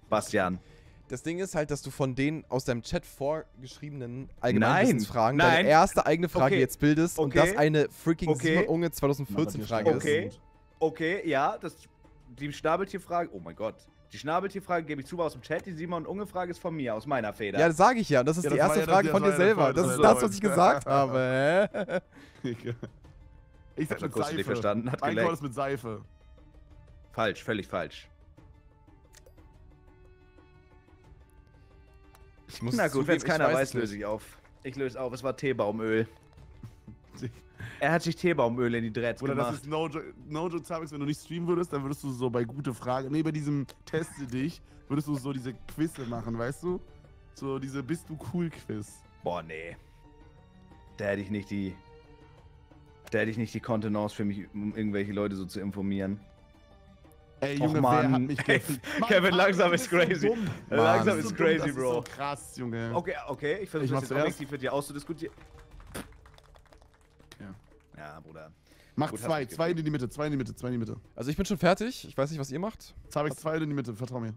Speaker 3: Bastian.
Speaker 2: Das Ding ist halt, dass du von den aus deinem Chat vorgeschriebenen
Speaker 3: Nein,
Speaker 2: Allgemeinwissensfragen
Speaker 3: nein.
Speaker 2: deine erste eigene Frage
Speaker 3: Okay,
Speaker 2: jetzt bildest und
Speaker 3: okay,
Speaker 2: das eine freaking
Speaker 3: okay.
Speaker 2: Simon Unge 2014 Frage ist.
Speaker 3: Okay. Okay, ja, das, die Schnabeltierfrage, oh mein Gott. Die Schnabeltierfrage gebe ich zu, war aus dem Chat. Die Simon Unge Frage ist von mir, aus meiner Feder.
Speaker 2: Ja, das sage ich ja. Das ist
Speaker 1: Ja,
Speaker 2: die
Speaker 1: das war
Speaker 2: erste
Speaker 1: ja-
Speaker 2: Frage von dir selber. Das ist das, was ich gesagt habe.
Speaker 1: Ich sag mit Seife.
Speaker 3: verstanden, hat
Speaker 1: mein ist mit Seife.
Speaker 3: Falsch, völlig falsch.
Speaker 2: Ich muss
Speaker 3: Na gut, wenn es keiner
Speaker 2: weiß
Speaker 3: weiß, löse ich auf. Ich löse auf, es war Teebaumöl. Er hat sich Teebaumöl in die Dreads
Speaker 1: Oder das
Speaker 3: gemacht.
Speaker 1: ist no, jo no joke, Zabex, wenn du nicht streamen würdest, dann würdest du so bei gute Frage, nee, bei diesem Teste dich, würdest du so diese Quizze machen, weißt du? So diese Bist du cool Quiz.
Speaker 3: Boah, nee. Da hätte ich nicht die. Da hätte ich nicht die Kontenance für mich, um irgendwelche Leute so zu informieren.
Speaker 1: Ey,
Speaker 3: Och,
Speaker 1: Junge,
Speaker 3: Mann.
Speaker 1: wer hat mich
Speaker 3: Kevin,
Speaker 1: Mann,
Speaker 3: langsam ist
Speaker 1: so
Speaker 3: crazy.
Speaker 1: dumm.
Speaker 3: Langsam ist
Speaker 1: so
Speaker 3: crazy,
Speaker 1: dumm, das
Speaker 3: Bro.
Speaker 1: Ist so krass, Junge.
Speaker 3: Okay, okay, ich versuche
Speaker 1: Ich
Speaker 3: das jetzt objektiv mit dir auszudiskutieren.
Speaker 1: Ja.
Speaker 3: Ja, Bruder.
Speaker 1: Mach
Speaker 3: Gut,
Speaker 1: zwei, zwei in die Mitte, zwei in die Mitte, zwei in die Mitte.
Speaker 2: Also ich bin schon fertig. Ich weiß nicht, was ihr macht.
Speaker 1: Zabex zwei in die Mitte, vertrau mir.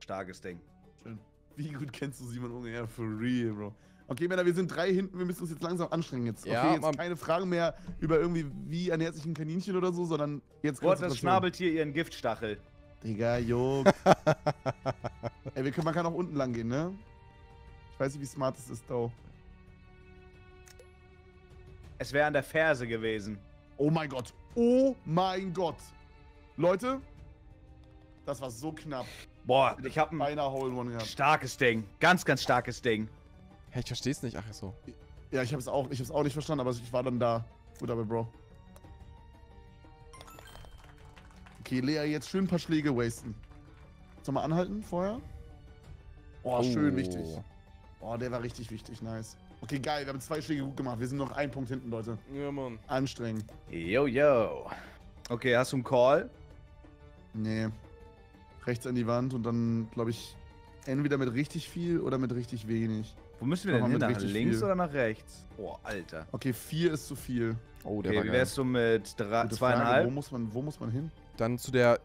Speaker 3: Starkes Ding.
Speaker 1: Schön. Wie gut kennst du Simon Unge? Ja, for real, Bro. Okay, Männer, wir sind drei hinten, wir müssen uns jetzt langsam anstrengen jetzt. Okay,
Speaker 2: Ja,
Speaker 1: jetzt keine Fragen mehr über irgendwie, wie ernährt sich ein Kaninchen oder so, sondern jetzt
Speaker 3: Wo hat das. Schnabeltier ihren Giftstachel?
Speaker 1: Digga, Jungs. Ey, wir können, man kann auch unten lang gehen, ne? Ich weiß nicht, wie smart das ist, though.
Speaker 3: Es wäre an der Ferse gewesen.
Speaker 1: Oh mein Gott. Oh mein Gott. Leute, das war so knapp.
Speaker 3: Boah, ich habe ein starkes Ding. Ganz, ganz starkes Ding.
Speaker 2: Hä, ich versteh's nicht. Ach so.
Speaker 1: Ja, ich hab's auch, ich hab's auch nicht verstanden, aber ich war dann da. Gut, aber Bro. Okay, Lea, jetzt schön ein paar Schläge wasten. Sollen wir anhalten vorher? Oh, schön wichtig. Oh, der war richtig wichtig, nice. Okay, geil, wir haben zwei Schläge gut gemacht. Wir sind noch einen Punkt hinten, Leute.
Speaker 2: Ja, Mann.
Speaker 1: Anstrengend.
Speaker 3: Yo, yo. Okay, hast du einen Call?
Speaker 1: Nee. Rechts an die Wand und dann, glaube ich, entweder mit richtig viel oder mit richtig wenig.
Speaker 3: Wo müssen wir denn hin? Nach links
Speaker 1: viel.
Speaker 3: oder nach rechts? Oh, Alter.
Speaker 1: Okay, vier ist zu viel.
Speaker 2: Oh, der
Speaker 3: Okay,
Speaker 2: war geil.
Speaker 3: wärst du mit drei,
Speaker 1: Gute Frage,
Speaker 3: zweieinhalb?
Speaker 1: Wo muss, man, wo muss man hin?
Speaker 2: Dann zu der,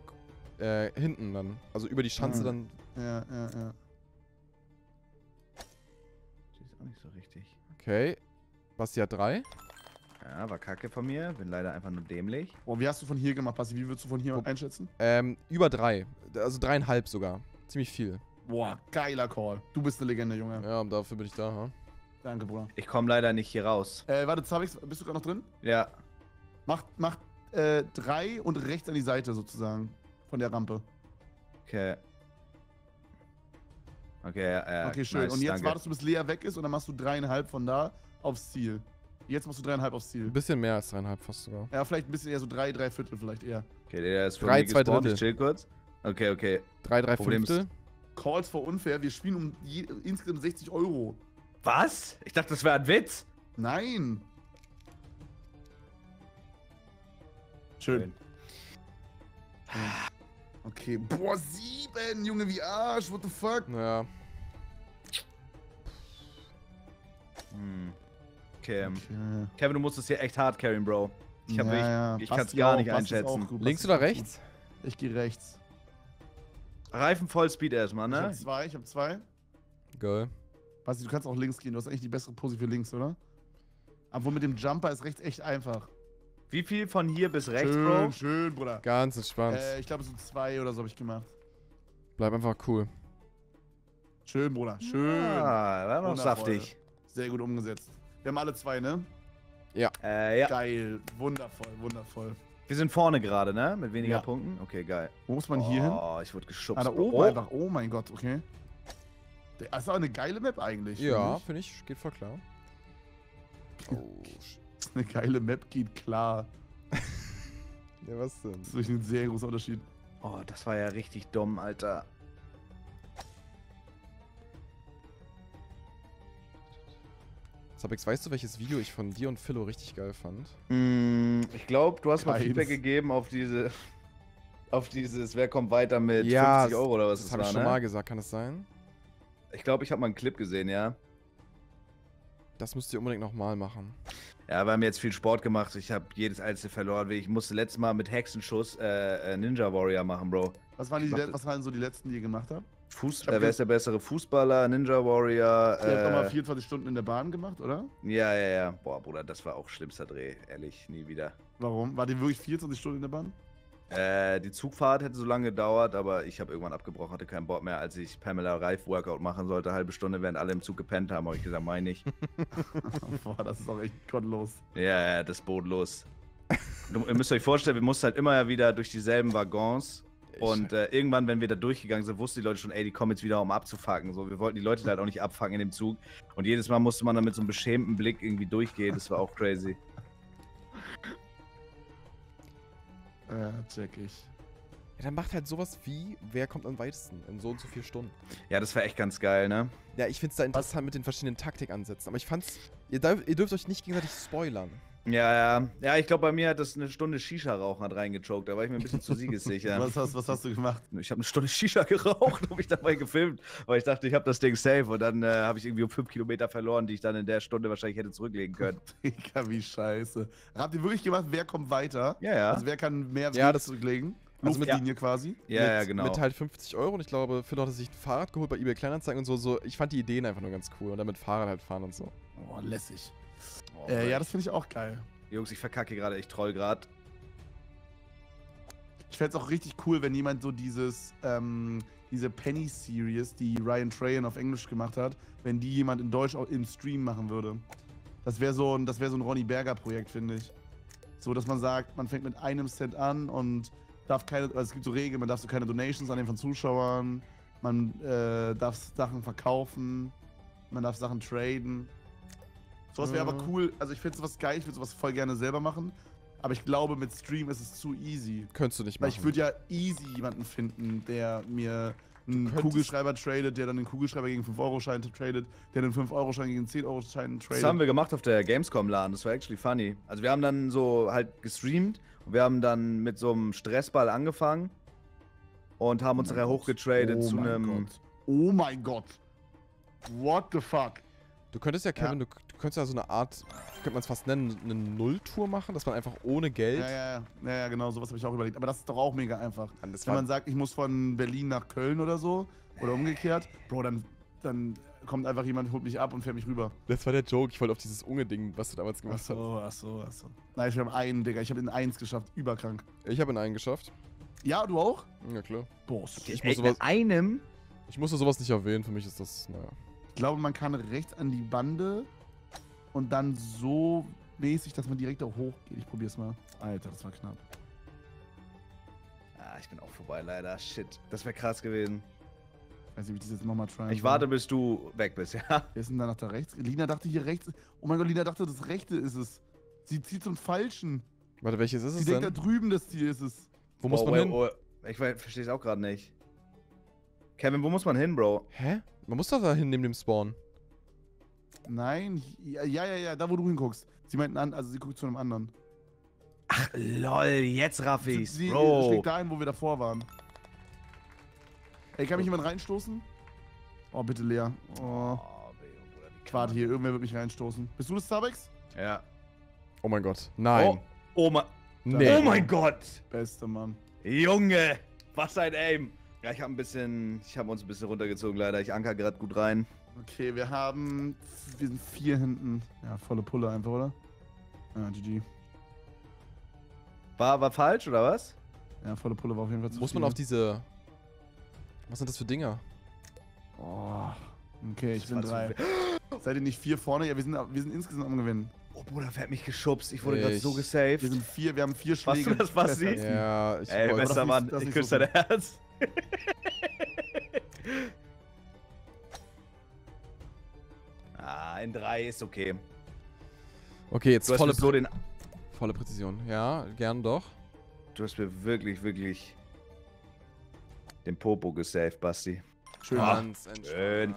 Speaker 2: äh, hinten dann. Also über die Schanze
Speaker 1: Ah.
Speaker 2: dann.
Speaker 1: Ja, ja, ja.
Speaker 3: Das ist auch nicht so richtig.
Speaker 2: Okay. Basti hat drei.
Speaker 3: Ja, war kacke von mir. Bin leider einfach nur dämlich.
Speaker 1: Oh, wie hast du von hier gemacht, Basti? Wie würdest du von hier
Speaker 2: Wo-
Speaker 1: einschätzen?
Speaker 2: Ähm, über drei. Also dreieinhalb sogar. Ziemlich viel.
Speaker 1: Boah, geiler Call. Du bist eine Legende, Junge.
Speaker 2: Ja, und dafür bin ich da, ha?
Speaker 1: Danke, Bruder.
Speaker 3: Ich komme leider nicht hier raus.
Speaker 1: Äh, warte, Zavix, bist du gerade noch drin?
Speaker 3: Ja.
Speaker 1: Mach, mach äh, drei und rechts an die Seite sozusagen. Von der Rampe.
Speaker 3: Okay. Okay, ja, ja.
Speaker 1: okay, schön.
Speaker 3: nice,
Speaker 1: und jetzt
Speaker 3: danke.
Speaker 1: wartest du, bis Lea weg ist und dann machst du dreieinhalb von da aufs Ziel. Jetzt machst du dreieinhalb aufs Ziel.
Speaker 2: Ein bisschen mehr als dreieinhalb fast sogar.
Speaker 1: Ja, vielleicht ein bisschen eher so drei, drei Viertel vielleicht eher.
Speaker 3: Okay, der ist von
Speaker 2: Drei,
Speaker 3: mir
Speaker 2: zwei
Speaker 3: gespawnt.
Speaker 2: Drittel.
Speaker 3: Ich chill kurz. Okay, okay.
Speaker 2: Drei, drei
Speaker 3: Problem ist-
Speaker 2: Fünftel.
Speaker 1: Calls for unfair, wir spielen um je, insgesamt 60 Euro.
Speaker 3: Was? Ich dachte, das wäre ein Witz.
Speaker 1: Nein. Schön. Okay. Boah, sieben, Junge, wie Arsch. What the fuck?
Speaker 2: Ja.
Speaker 3: Hm. Okay.
Speaker 1: Okay.
Speaker 3: Kevin, du musst es hier echt hard carryen, Bro. Ich, hab
Speaker 1: Ja, ja.
Speaker 3: ich
Speaker 1: Basti
Speaker 3: kann's gar
Speaker 1: auch,
Speaker 3: nicht einschätzen.
Speaker 2: Links oder rechts?
Speaker 1: gut. Ich gehe rechts.
Speaker 3: Reifen Vollspeed erstmal,
Speaker 1: Ich
Speaker 3: ne?
Speaker 1: hab zwei, ich hab zwei.
Speaker 2: Geil.
Speaker 1: Basti, du kannst auch links gehen. Du hast eigentlich die bessere Pose für links, oder? Obwohl mit dem Jumper ist rechts echt einfach.
Speaker 3: Wie viel von hier bis rechts,
Speaker 1: schön,
Speaker 3: Bro?
Speaker 1: schön, Bruder.
Speaker 2: Ganz entspannt.
Speaker 1: Äh, ich glaube, so zwei oder so habe ich gemacht.
Speaker 2: Bleib einfach cool.
Speaker 1: Schön, Bruder. Schön.
Speaker 3: Ah, war noch saftig.
Speaker 1: Sehr gut umgesetzt. Wir haben alle zwei, ne?
Speaker 3: Äh, ja.
Speaker 1: Geil. Wundervoll, wundervoll.
Speaker 3: Wir sind vorne gerade, ne? Mit weniger
Speaker 1: Ja.
Speaker 3: Punkten. Okay, geil.
Speaker 1: Wo muss man hier hin?
Speaker 3: Oh, ich wurde geschubst.
Speaker 1: Ah, da oben
Speaker 3: oh.
Speaker 1: einfach. Oh mein Gott, okay. Das ist auch eine geile Map eigentlich.
Speaker 2: Ja,
Speaker 1: finde
Speaker 2: ich. Geht voll klar. Oh,
Speaker 1: eine geile Map, geht klar.
Speaker 2: ja, was denn?
Speaker 1: Das ist wirklich ein sehr großer Unterschied.
Speaker 3: Oh, das war ja richtig dumm, Alter.
Speaker 2: Sabix, weißt du, welches Video ich von dir und Philo richtig geil fand?
Speaker 3: Mm, ich glaube, du hast mal
Speaker 1: Keins.
Speaker 3: Feedback gegeben auf diese. Auf dieses, wer kommt weiter mit
Speaker 2: Ja,
Speaker 3: 50 Euro oder was
Speaker 2: Das
Speaker 3: das,
Speaker 2: habe
Speaker 3: war,
Speaker 2: ich schon
Speaker 3: ne?
Speaker 2: mal gesagt, kann das sein?
Speaker 3: Ich glaube, ich habe mal einen Clip gesehen, ja.
Speaker 2: Das müsst ihr unbedingt nochmal machen.
Speaker 3: Ja, wir haben jetzt viel Sport gemacht. Ich habe jedes einzelne verloren. Ich musste letztes Mal mit Hexenschuss äh, äh, Ninja Warrior machen, Bro.
Speaker 1: Was waren, die, was waren so die letzten, die ihr gemacht habt?
Speaker 3: Fuß, äh, wer ist der bessere Fußballer? Ninja Warrior.
Speaker 1: Ihr habt nochmal
Speaker 3: Äh,
Speaker 1: 24 Stunden in der Bahn gemacht, oder?
Speaker 3: ja, ja, ja. Boah, Bruder, das war auch schlimmster Dreh. Ehrlich, nie wieder.
Speaker 1: Warum? War die wirklich 24 Stunden in der Bahn?
Speaker 3: Äh, die Zugfahrt hätte so lange gedauert, aber ich habe irgendwann abgebrochen, hatte keinen Bock mehr, als ich Pamela Reif Workout machen sollte, halbe Stunde, während alle im Zug gepennt haben, habe ich gesagt, meine ich.
Speaker 1: Boah, das ist auch echt gottlos.
Speaker 3: ja, ja, das ist bodenlos. Ihr müsst euch vorstellen, wir mussten halt immer wieder durch dieselben Waggons und äh, irgendwann, wenn wir da durchgegangen sind, wussten die Leute schon, ey, die kommen jetzt wieder, um abzufacken. So, wir wollten die Leute halt auch nicht abfangen in dem Zug. Und jedes Mal musste man dann mit so einem beschämten Blick irgendwie durchgehen. Das war auch crazy.
Speaker 1: Ja, check ich.
Speaker 2: Ja, dann macht halt sowas wie, wer kommt am weitesten in so und so vier Stunden.
Speaker 3: Ja, das war echt ganz geil, ne?
Speaker 2: Ja, ich find's da interessant mit den verschiedenen Taktikansätzen. Aber ich fand's, ihr, ihr dürft euch nicht gegenseitig spoilern.
Speaker 3: Ja, ja. Ja, ich glaube, bei mir hat das eine Stunde Shisha-Rauchen hat reingechoked. Da war ich mir ein bisschen zu siegessicher.
Speaker 1: Was, hast, was hast du gemacht?
Speaker 3: Ich habe eine Stunde Shisha geraucht und mich dabei gefilmt, weil ich dachte, ich habe das Ding safe. Und dann äh, habe ich irgendwie um fünf Kilometer verloren, die ich dann in der Stunde wahrscheinlich hätte zurücklegen können.
Speaker 1: Digga, wie scheiße. Habt ihr wirklich gemacht, wer kommt weiter?
Speaker 3: Ja, ja.
Speaker 1: Also wer kann mehr
Speaker 2: Ja, das-
Speaker 1: zurücklegen?
Speaker 2: also mit-
Speaker 1: Luftlinie quasi.
Speaker 3: Ja,
Speaker 2: mit,
Speaker 3: ja, genau.
Speaker 2: Mit halt 50 Euro und ich glaube, Phil hatte sich ein Fahrrad geholt bei eBay Kleinanzeigen und so, so. Ich fand die Ideen einfach nur ganz cool und dann mit Fahrrad halt fahren und so.
Speaker 1: Oh, lässig. Äh, ja, das finde ich auch geil.
Speaker 3: Jungs, ich verkacke gerade, ich troll gerade.
Speaker 1: Ich fände es auch richtig cool, wenn jemand so dieses, ähm, diese Penny-Series, die Ryan Trahan auf Englisch gemacht hat, wenn die jemand in Deutsch auch im Stream machen würde. Das wäre so ein, das wäre so ein Ronny Berger-Projekt, finde ich. So, dass man sagt, man fängt mit einem Cent an und darf keine, also es gibt so Regeln, man darf so keine Donations annehmen von Zuschauern, man äh, darf Sachen verkaufen, man darf Sachen traden. Sowas wäre aber
Speaker 2: Mhm.
Speaker 1: cool, also ich finde sowas geil, ich würde sowas voll gerne selber machen. Aber ich glaube, mit Stream ist es zu easy.
Speaker 2: Könntest du nicht
Speaker 1: Weil
Speaker 2: machen.
Speaker 1: ich würde ja easy jemanden finden, der mir einen Kugelschreiber tradet, der dann den Kugelschreiber gegen 5-Euro-Schein tradet, der den 5-Euro-Schein gegen 10-Euro-Schein tradet.
Speaker 3: Das haben wir gemacht auf der Gamescom-Laden, das war actually funny. Also wir haben dann so halt gestreamt und wir haben dann mit so einem Stressball angefangen und haben uns
Speaker 1: mein
Speaker 3: nachher
Speaker 1: Gott.
Speaker 3: hochgetradet
Speaker 1: oh
Speaker 3: zu
Speaker 1: mein
Speaker 3: einem...
Speaker 1: Gott. Oh mein Gott. What the fuck?
Speaker 2: Du könntest ja, Kevin, Du, du könntest ja so eine Art, könnte man es fast nennen, eine Nulltour machen, dass man einfach ohne Geld.
Speaker 1: Ja, ja, ja, ja, genau, sowas habe ich auch überlegt. Aber das ist doch auch mega einfach.
Speaker 2: Das
Speaker 1: Wenn man sagt, ich muss von Berlin nach Köln oder so, oder umgekehrt, Bro, dann, dann kommt einfach jemand, holt mich ab und fährt mich rüber.
Speaker 2: das war der Joke. Ich wollte auf dieses Unge-Ding, was du damals
Speaker 1: Ach
Speaker 2: gemacht hast.
Speaker 1: so, ach so, ach so. Nein, ich habe einen, Digga. Ich habe in eins geschafft. Überkrank.
Speaker 2: Ich habe in einen geschafft.
Speaker 1: Ja, du auch?
Speaker 2: Ja, klar.
Speaker 1: Boah,
Speaker 2: Ich
Speaker 3: Ey,
Speaker 2: muss sowas-
Speaker 3: mit einem...
Speaker 2: Ich musste sowas nicht erwähnen. Für mich ist das, naja.
Speaker 1: Ich glaube, man kann rechts an die Bande und dann so mäßig, dass man direkt auch hochgeht. Ich probier's mal. Alter, das war knapp.
Speaker 3: Ah, ich bin auch vorbei, leider. Shit. Das wäre krass gewesen.
Speaker 1: Weiß nicht, wie ich das jetzt nochmal tryen
Speaker 3: Ich warte, bis du weg bist, ja?
Speaker 1: Wer ist denn da nach da rechts? Lina dachte hier rechts. Oh mein Gott, Lina dachte, das rechte ist es. Sie zieht zum Falschen.
Speaker 2: Warte, welches ist
Speaker 1: Sie
Speaker 2: es
Speaker 1: denkt, da
Speaker 2: denn?
Speaker 1: drüben das Ziel ist es.
Speaker 2: Wo muss
Speaker 3: Oh,
Speaker 2: man
Speaker 3: wait,
Speaker 2: hin?
Speaker 3: oh, ich verstehe es auch gerade nicht. Kevin, wo muss man hin, Bro?
Speaker 2: Hä? Man muss doch da hin neben dem Spawn.
Speaker 1: Nein, ja, ja, ja, da wo du hinguckst. Sie meinten an, also sie guckt zu einem anderen.
Speaker 3: Ach, lol, jetzt raff
Speaker 1: Sie,
Speaker 3: ich's,
Speaker 1: sie
Speaker 3: Bro.
Speaker 1: schlägt dahin, wo wir davor waren. Ey, kann mich jemand reinstoßen? Oh, bitte Lea. Oh.
Speaker 3: Kann
Speaker 1: warte hier, irgendwer wird mich reinstoßen. Bist du das Starbucks?
Speaker 3: Ja.
Speaker 2: Oh mein Gott. Nein.
Speaker 3: Oh, oh, mein,
Speaker 2: nee.
Speaker 3: oh mein Gott.
Speaker 1: Beste Mann.
Speaker 3: Junge, was ein Aim. Ja, ich habe ein bisschen, ich habe uns ein bisschen runtergezogen, leider. Ich anker gerade gut rein.
Speaker 1: Okay, wir haben. Wir sind vier hinten. Ja, volle Pulle einfach, oder? Ja, GG.
Speaker 3: War, war falsch, oder was?
Speaker 1: Ja, volle Pulle war auf jeden Fall zu
Speaker 2: Muss
Speaker 1: viel.
Speaker 2: man auf diese. Was sind das für Dinger?
Speaker 1: Oh. Okay, ich bin drei. Seid ihr nicht vier vorne? Ja, wir sind, wir sind insgesamt am Gewinnen.
Speaker 3: Oh, Bruder, wer hat mich geschubst? Ich wurde gerade so
Speaker 1: Wir
Speaker 3: gesaved.
Speaker 1: sind vier, wir haben vier
Speaker 3: Warst
Speaker 1: Schläge.
Speaker 3: du das, Basti?
Speaker 1: besser.
Speaker 2: Ja, ich
Speaker 3: Ey,
Speaker 1: nicht-
Speaker 3: Mann,
Speaker 1: das
Speaker 3: ich küsse dein Herz. Ah, in drei ist okay.
Speaker 2: Okay, jetzt
Speaker 3: Du hast,
Speaker 2: volle,
Speaker 3: so den,
Speaker 2: volle Präzision. Ja, gern doch.
Speaker 3: du hast mir wirklich, wirklich den Popo gesaved, Basti.
Speaker 1: Schön.
Speaker 3: Ah.
Speaker 2: Ganz
Speaker 3: schön.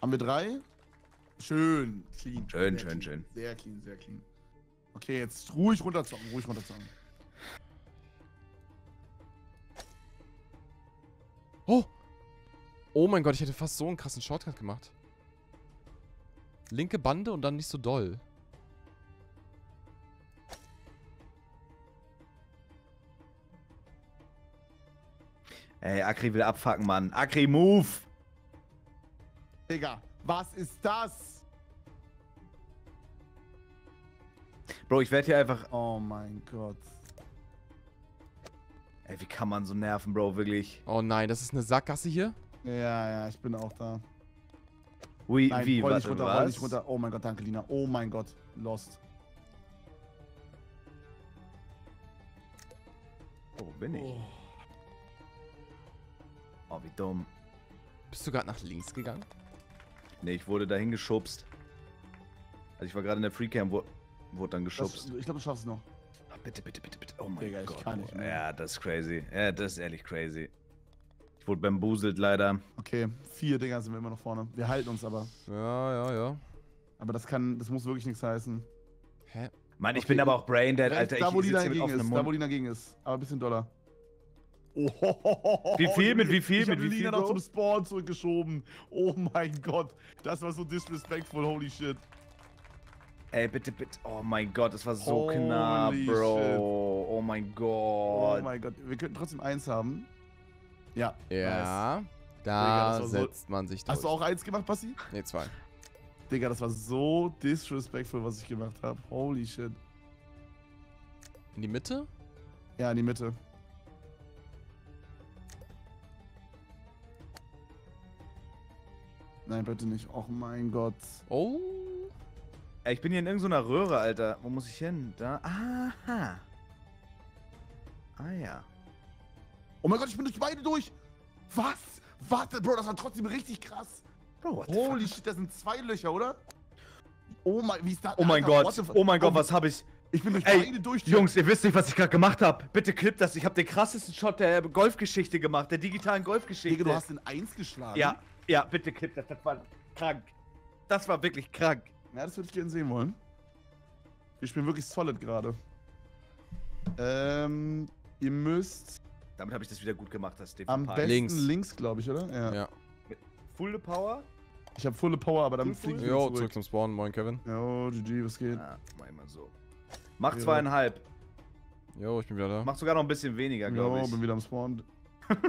Speaker 1: Haben wir drei? Schön. Clean.
Speaker 3: Schön,
Speaker 1: Sehr
Speaker 3: schön,
Speaker 1: clean.
Speaker 3: schön.
Speaker 1: Sehr clean, sehr clean. Okay, jetzt ruhig runterzocken, ruhig runterzocken.
Speaker 2: Oh! Oh mein Gott, ich hätte fast so einen krassen Shortcut gemacht. Linke Bande und dann nicht so doll.
Speaker 3: Ey, Akri will abfucken, Mann. Akri, move!
Speaker 1: Digga, was ist das?
Speaker 3: Bro, ich werde hier einfach.
Speaker 1: Oh mein Gott.
Speaker 3: Ey, wie kann man so nerven, Bro, wirklich?
Speaker 2: Oh nein, das ist eine Sackgasse hier?
Speaker 1: Ja, ja, ich bin auch da.
Speaker 3: Wie,
Speaker 1: Nein,
Speaker 3: wie,
Speaker 1: roll nicht
Speaker 3: warte,
Speaker 1: runter, roll
Speaker 3: was?
Speaker 1: nicht runter. Oh mein Gott, danke, Lina. Oh mein Gott, lost.
Speaker 3: Oh, bin ich? Oh, wie dumm.
Speaker 2: Bist du gerade nach links gegangen?
Speaker 3: Nee, ich wurde dahin geschubst. Also ich war gerade in der Freecam, wo, wurde dann
Speaker 1: Das,
Speaker 3: geschubst.
Speaker 1: ich glaube, du schaffst es noch.
Speaker 3: Ah, bitte, bitte, bitte, bitte. Oh mein
Speaker 1: Digga, ich
Speaker 3: Gott.
Speaker 1: kann nicht mehr.
Speaker 3: Ja, das ist crazy. Ja, das ist ehrlich crazy. Ich wurde bambuselt leider.
Speaker 1: Okay, vier Dinger sind wir immer noch vorne. Wir halten uns aber.
Speaker 2: Ja, ja, ja.
Speaker 1: Aber das kann, das muss wirklich nichts heißen.
Speaker 2: Hä?
Speaker 3: Mann, ich
Speaker 1: Okay,
Speaker 3: bin aber auch braindead, Alter.
Speaker 1: da, wo
Speaker 3: ich
Speaker 1: Lina
Speaker 3: sitze hier mit
Speaker 1: gegen
Speaker 3: offenem
Speaker 1: ist, da, wo
Speaker 3: Mund.
Speaker 1: Lina gegen ist. Aber ein bisschen doller. Oh,
Speaker 3: Wie viel? Mit wie viel?
Speaker 1: Ich
Speaker 3: Mit wie
Speaker 1: Lina
Speaker 3: viel,
Speaker 1: noch
Speaker 3: Bro?
Speaker 1: zum Spawn zurückgeschoben. Oh mein Gott. Das war so disrespectful, holy shit.
Speaker 3: Ey, bitte, bitte. Oh mein Gott, das war so
Speaker 1: Holy
Speaker 3: knapp, Bro.
Speaker 1: shit.
Speaker 3: Oh mein
Speaker 1: Oh
Speaker 3: Gott.
Speaker 1: mein Gott. Wir könnten trotzdem eins haben. Ja.
Speaker 2: Ja.
Speaker 1: Digga,
Speaker 2: Da
Speaker 1: das war so-
Speaker 2: setzt man sich durch.
Speaker 1: Hast du auch eins gemacht, Bassi?
Speaker 2: Nee, zwei.
Speaker 1: Digga, das war so disrespectful, was ich gemacht habe. Holy shit.
Speaker 2: In die Mitte?
Speaker 1: Ja, in die Mitte. Nein, bitte nicht. Och mein Gott.
Speaker 2: Oh.
Speaker 3: Ich bin hier in irgendeiner Röhre, Alter. Wo muss ich hin? Da. Aha. Ah ja.
Speaker 1: Oh mein Gott, ich bin durch beide durch. Was? Warte, Bro, das war trotzdem richtig krass.
Speaker 3: Bro,
Speaker 1: Holy shit, das sind zwei Löcher, oder? Oh mein, wie ist das?
Speaker 3: Oh mein
Speaker 1: Alter,
Speaker 3: Gott. Oh mein Gott, was habe ich?
Speaker 1: Ich bin durch
Speaker 3: Ey,
Speaker 1: beide durch.
Speaker 3: Jungs, ihr wisst nicht, was ich gerade gemacht habe. Bitte clip das. Ich habe den krassesten Shot der Golfgeschichte gemacht, der digitalen Golfgeschichte.
Speaker 1: Digga, du hast den 1 geschlagen.
Speaker 3: ja, ja, bitte clip das. Das war krank. Das war wirklich krank.
Speaker 1: Ja, das würde ich gerne sehen wollen. Wir spielen wirklich solid gerade. Ähm, ihr müsst
Speaker 3: Damit habe ich das wieder gut gemacht, das Stefan
Speaker 1: am
Speaker 3: Park.
Speaker 1: besten
Speaker 2: Links.
Speaker 1: links, glaube ich, oder? Ja.
Speaker 2: Ja.
Speaker 3: Full Power?
Speaker 1: Ich habe volle Power, aber dann
Speaker 3: Full,
Speaker 1: fliegen
Speaker 3: full?
Speaker 1: wir
Speaker 2: Jo,
Speaker 1: zurück.
Speaker 2: zurück zum Spawn. Moin, Kevin.
Speaker 1: Jo, GG, was geht?
Speaker 3: Ja, mach ich mal so. Mach
Speaker 1: Ja.
Speaker 3: zweieinhalb.
Speaker 2: Jo, ich bin wieder da.
Speaker 3: Mach sogar noch ein bisschen weniger, glaube
Speaker 1: Jo,
Speaker 3: ich.
Speaker 1: bin wieder am Spawn.
Speaker 3: Komm,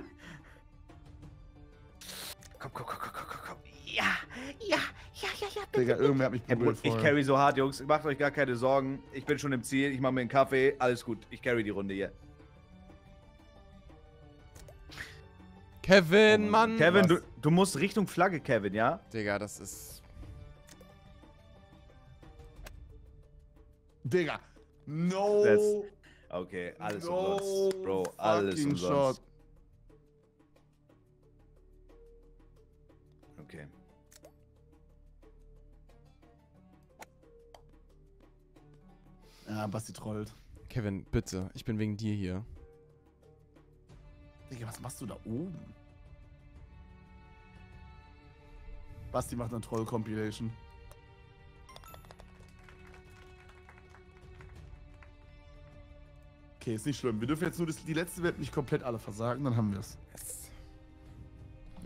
Speaker 3: komm, komm, komm, komm, komm, komm. Ja, ja, ja, ja, ja.
Speaker 1: Digga, irgendwer hat mich berührt
Speaker 3: ich carry so hart, Jungs. Macht euch gar keine Sorgen. Ich bin schon im Ziel. Ich mache mir einen Kaffee. Alles gut. Ich carry die Runde hier.
Speaker 2: Kevin,
Speaker 1: Oh
Speaker 2: Mann!
Speaker 3: Kevin, du, du musst Richtung Flagge, Kevin, ja?
Speaker 2: Digga, das ist.
Speaker 1: Digga. No.
Speaker 3: Das- Okay, alles
Speaker 1: no
Speaker 3: umsonst. Bro, alles umsonst.
Speaker 1: shot.
Speaker 3: Okay.
Speaker 1: Ja, Basti trollt.
Speaker 2: Kevin, bitte. Ich bin wegen dir hier.
Speaker 1: Digga, was machst du da oben? Basti macht eine Troll-Compilation. Okay, ist nicht schlimm. Wir dürfen jetzt nur das, die letzte Welt nicht komplett alle versagen, dann haben wir es.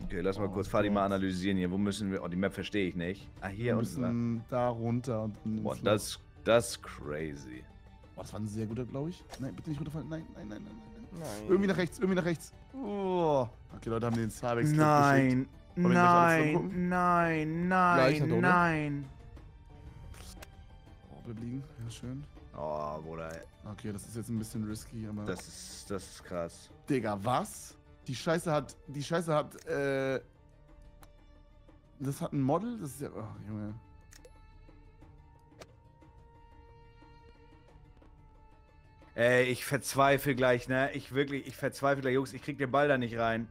Speaker 3: Okay, lass mal
Speaker 1: Oh
Speaker 3: kurz Fadi mal analysieren hier. Wo müssen wir. Oh, die Map verstehe ich nicht. Ah,
Speaker 1: Wir
Speaker 3: hier unten. ne?
Speaker 1: müssen da runter. Und dann
Speaker 3: Boah, das, das ist crazy.
Speaker 1: Boah, das war ein sehr guter, glaube ich. Nein, bitte nicht runterfallen. Nein, nein, nein, nein. nein. Nein. Irgendwie nach rechts, irgendwie nach rechts. Oh. Okay, Leute haben den Starbucks
Speaker 3: Nein, nein, nein,
Speaker 2: oben.
Speaker 3: nein.
Speaker 1: Oh, bleib liegen. Ja, schön.
Speaker 3: Oh, Bruder,
Speaker 1: Okay, das ist jetzt ein bisschen risky, aber.
Speaker 3: das ist, das ist krass.
Speaker 1: Digga, was? Die Scheiße hat. Die Scheiße hat, äh. Das hat ein Model? Das ist ja. Oh, Junge.
Speaker 3: Ey, ich verzweifle gleich, ne? Ich wirklich, ich verzweifle gleich, Jungs. Ich krieg den Ball da nicht rein.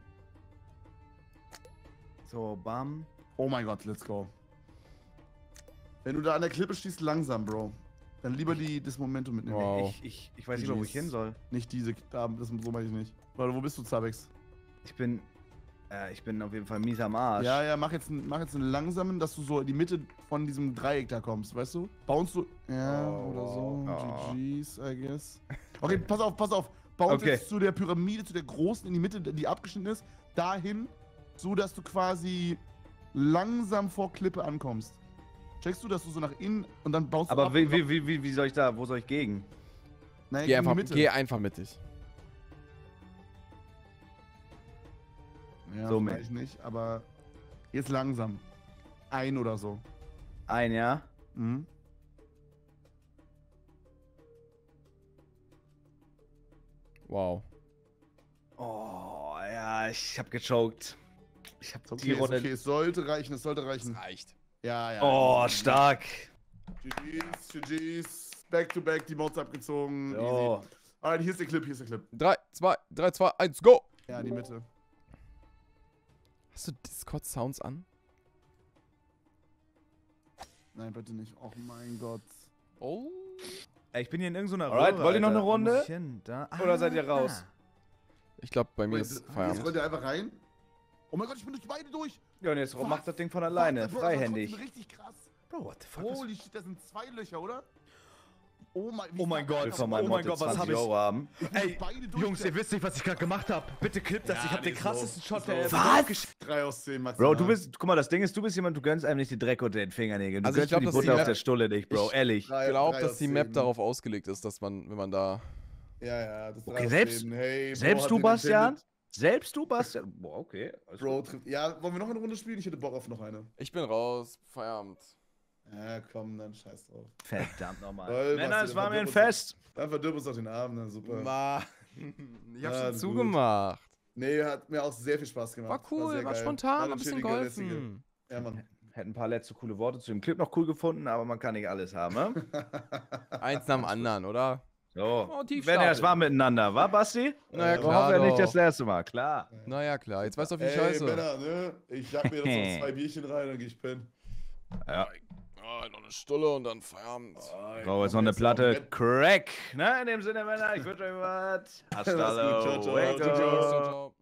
Speaker 3: So, bam.
Speaker 1: Oh mein Gott, let's go. Wenn du da an der Klippe stehst, langsam, Bro. Dann lieber die, das Momentum mitnehmen.
Speaker 2: Wow.
Speaker 3: Ich, ich, ich weiß nicht wo ich hin soll.
Speaker 1: Nicht diese. Da, das, so meine ich nicht. Warte, wo bist du, Zabex?
Speaker 3: Ich bin, äh, ich bin auf jeden Fall mies am Arsch.
Speaker 1: Ja, ja, mach jetzt, einen- mach jetzt einen langsamen, dass du so in die Mitte von diesem Dreieck da kommst, weißt du? Bounce du. Ja,
Speaker 3: Oh,
Speaker 1: oder so.
Speaker 3: oh.
Speaker 1: GG's, I guess. Okay, pass auf, pass auf. Bounce
Speaker 3: Okay.
Speaker 1: jetzt zu der Pyramide, zu der großen in die Mitte, die abgeschnitten ist, dahin, so dass du quasi langsam vor Klippe ankommst. Checkst du, dass du so nach innen und dann baust du
Speaker 3: Aber
Speaker 1: ab
Speaker 3: wie, wie, wie, wie, soll ich da, wo soll ich gegen?
Speaker 1: Nein,
Speaker 2: Geh einfach, geh einfach mittig.
Speaker 1: Ja,
Speaker 3: So
Speaker 1: so
Speaker 3: mit.
Speaker 1: ich nicht, aber jetzt langsam. Ein oder so.
Speaker 3: Ein, ja?
Speaker 1: Mhm.
Speaker 2: Wow.
Speaker 3: Oh, ja, ich hab gechoked. Ich hab
Speaker 1: okay,
Speaker 3: die Runde.
Speaker 1: okay, es sollte reichen, es sollte reichen.
Speaker 2: reicht.
Speaker 1: Ja, ja.
Speaker 3: Oh, stark.
Speaker 1: GG's, GG's. Back to back, die Mods abgezogen. Easy. Alright, hier ist der Clip, hier ist der Clip.
Speaker 2: 3, 2, 3, 2, 1, go!
Speaker 1: Ja, in die Mitte.
Speaker 2: Hast du Discord-Sounds an?
Speaker 1: Nein, bitte nicht. Oh mein Gott.
Speaker 2: Oh.
Speaker 3: Ey, ich bin hier in irgendeiner
Speaker 2: Alright,
Speaker 3: Röhre,
Speaker 2: wollt ihr noch eine Runde?
Speaker 3: Da?
Speaker 2: Oder seid ihr raus?
Speaker 3: Ah.
Speaker 2: Ich glaube, bei mir
Speaker 1: Wait,
Speaker 2: ist
Speaker 1: Jetzt
Speaker 2: Feierabend.
Speaker 1: rollt er einfach rein. Oh mein Gott, ich bin durch beide durch.
Speaker 3: Ja, und jetzt
Speaker 1: Was?
Speaker 3: macht das Ding von alleine,
Speaker 1: das
Speaker 3: freihändig.
Speaker 1: trotzdem Richtig krass.
Speaker 3: Bro, what the fuck?
Speaker 1: Holy shit, das sind zwei Löcher, oder? Oh mein,
Speaker 3: Oh mein Gott,
Speaker 1: Alter,
Speaker 3: mein
Speaker 1: oh
Speaker 3: Mod
Speaker 1: Gott,
Speaker 3: jetzt 20 Euro haben.
Speaker 1: Ich bin
Speaker 3: Ey. Jungs, ihr wisst nicht, was ich gerade gemacht habe. Bitte clip das,
Speaker 1: Ja,
Speaker 3: ich habe den krassesten. Shot der. Was?
Speaker 1: 3 aus 10 maximal.
Speaker 3: Bro, du bist, guck mal, das Ding ist, du bist jemand, du gönnst einem nicht die Dreck unter den Fingernägeln. Du
Speaker 2: Also ich
Speaker 3: gönnst
Speaker 2: glaub,
Speaker 3: die
Speaker 2: dass die
Speaker 3: Butter auf der Stulle nicht, Bro,
Speaker 2: Ich-
Speaker 3: ehrlich.
Speaker 2: Ich glaube, dass die Map
Speaker 1: 10.
Speaker 2: darauf ausgelegt ist, dass man, wenn man da.
Speaker 1: Ja, ja, das ist
Speaker 3: Okay, selbst-
Speaker 1: 10. Hey, Bro,
Speaker 3: Selbst du,
Speaker 1: den
Speaker 3: Bastian? Selbst du, Bastian? Boah, okay.
Speaker 1: Bro. Ja, wollen wir noch eine Runde spielen? Ich hätte Bock auf noch eine.
Speaker 2: Ich bin raus. Feierabend.
Speaker 1: Ja, komm, dann scheiß drauf.
Speaker 3: Verdammt nochmal. Männer, es
Speaker 1: das
Speaker 3: war
Speaker 1: war
Speaker 3: mir ein. Fest.
Speaker 1: Dann verdirb uns doch den Abend, dann super.
Speaker 2: Mann. Ich hab's
Speaker 1: Ja,
Speaker 2: schon zugemacht.
Speaker 1: Nee, hat mir auch sehr viel Spaß gemacht.
Speaker 2: War cool, war,
Speaker 1: geil.
Speaker 2: spontan, war ein bisschen geholfen.
Speaker 1: Ja, Mann.
Speaker 3: Hätten ein paar letzte coole Worte zu dem Clip noch cool gefunden, aber man kann nicht alles haben, ne?
Speaker 2: Eins nach dem anderen, oder?
Speaker 3: So.
Speaker 2: Oh,
Speaker 3: Wenn er es war miteinander, war Basti?
Speaker 2: Naja,
Speaker 1: Ja,
Speaker 3: War
Speaker 2: klar.
Speaker 3: hoffentlich nicht das erste Mal, klar.
Speaker 2: Naja, klar. Jetzt weißt du, wie
Speaker 1: Ey,
Speaker 2: scheiße.
Speaker 1: Männer, ne? Ich jag mir jetzt noch zwei Bierchen rein, dann geh ich pennen.
Speaker 3: Ja.
Speaker 2: Ah, noch eine Stulle und dann Feierabend.
Speaker 3: Brauche jetzt noch eine Platte. Crack. Ne, in dem Sinne, Männer, ich wünsche euch was. Hasta
Speaker 1: Mach's gut, ciao, ciao.
Speaker 3: luego.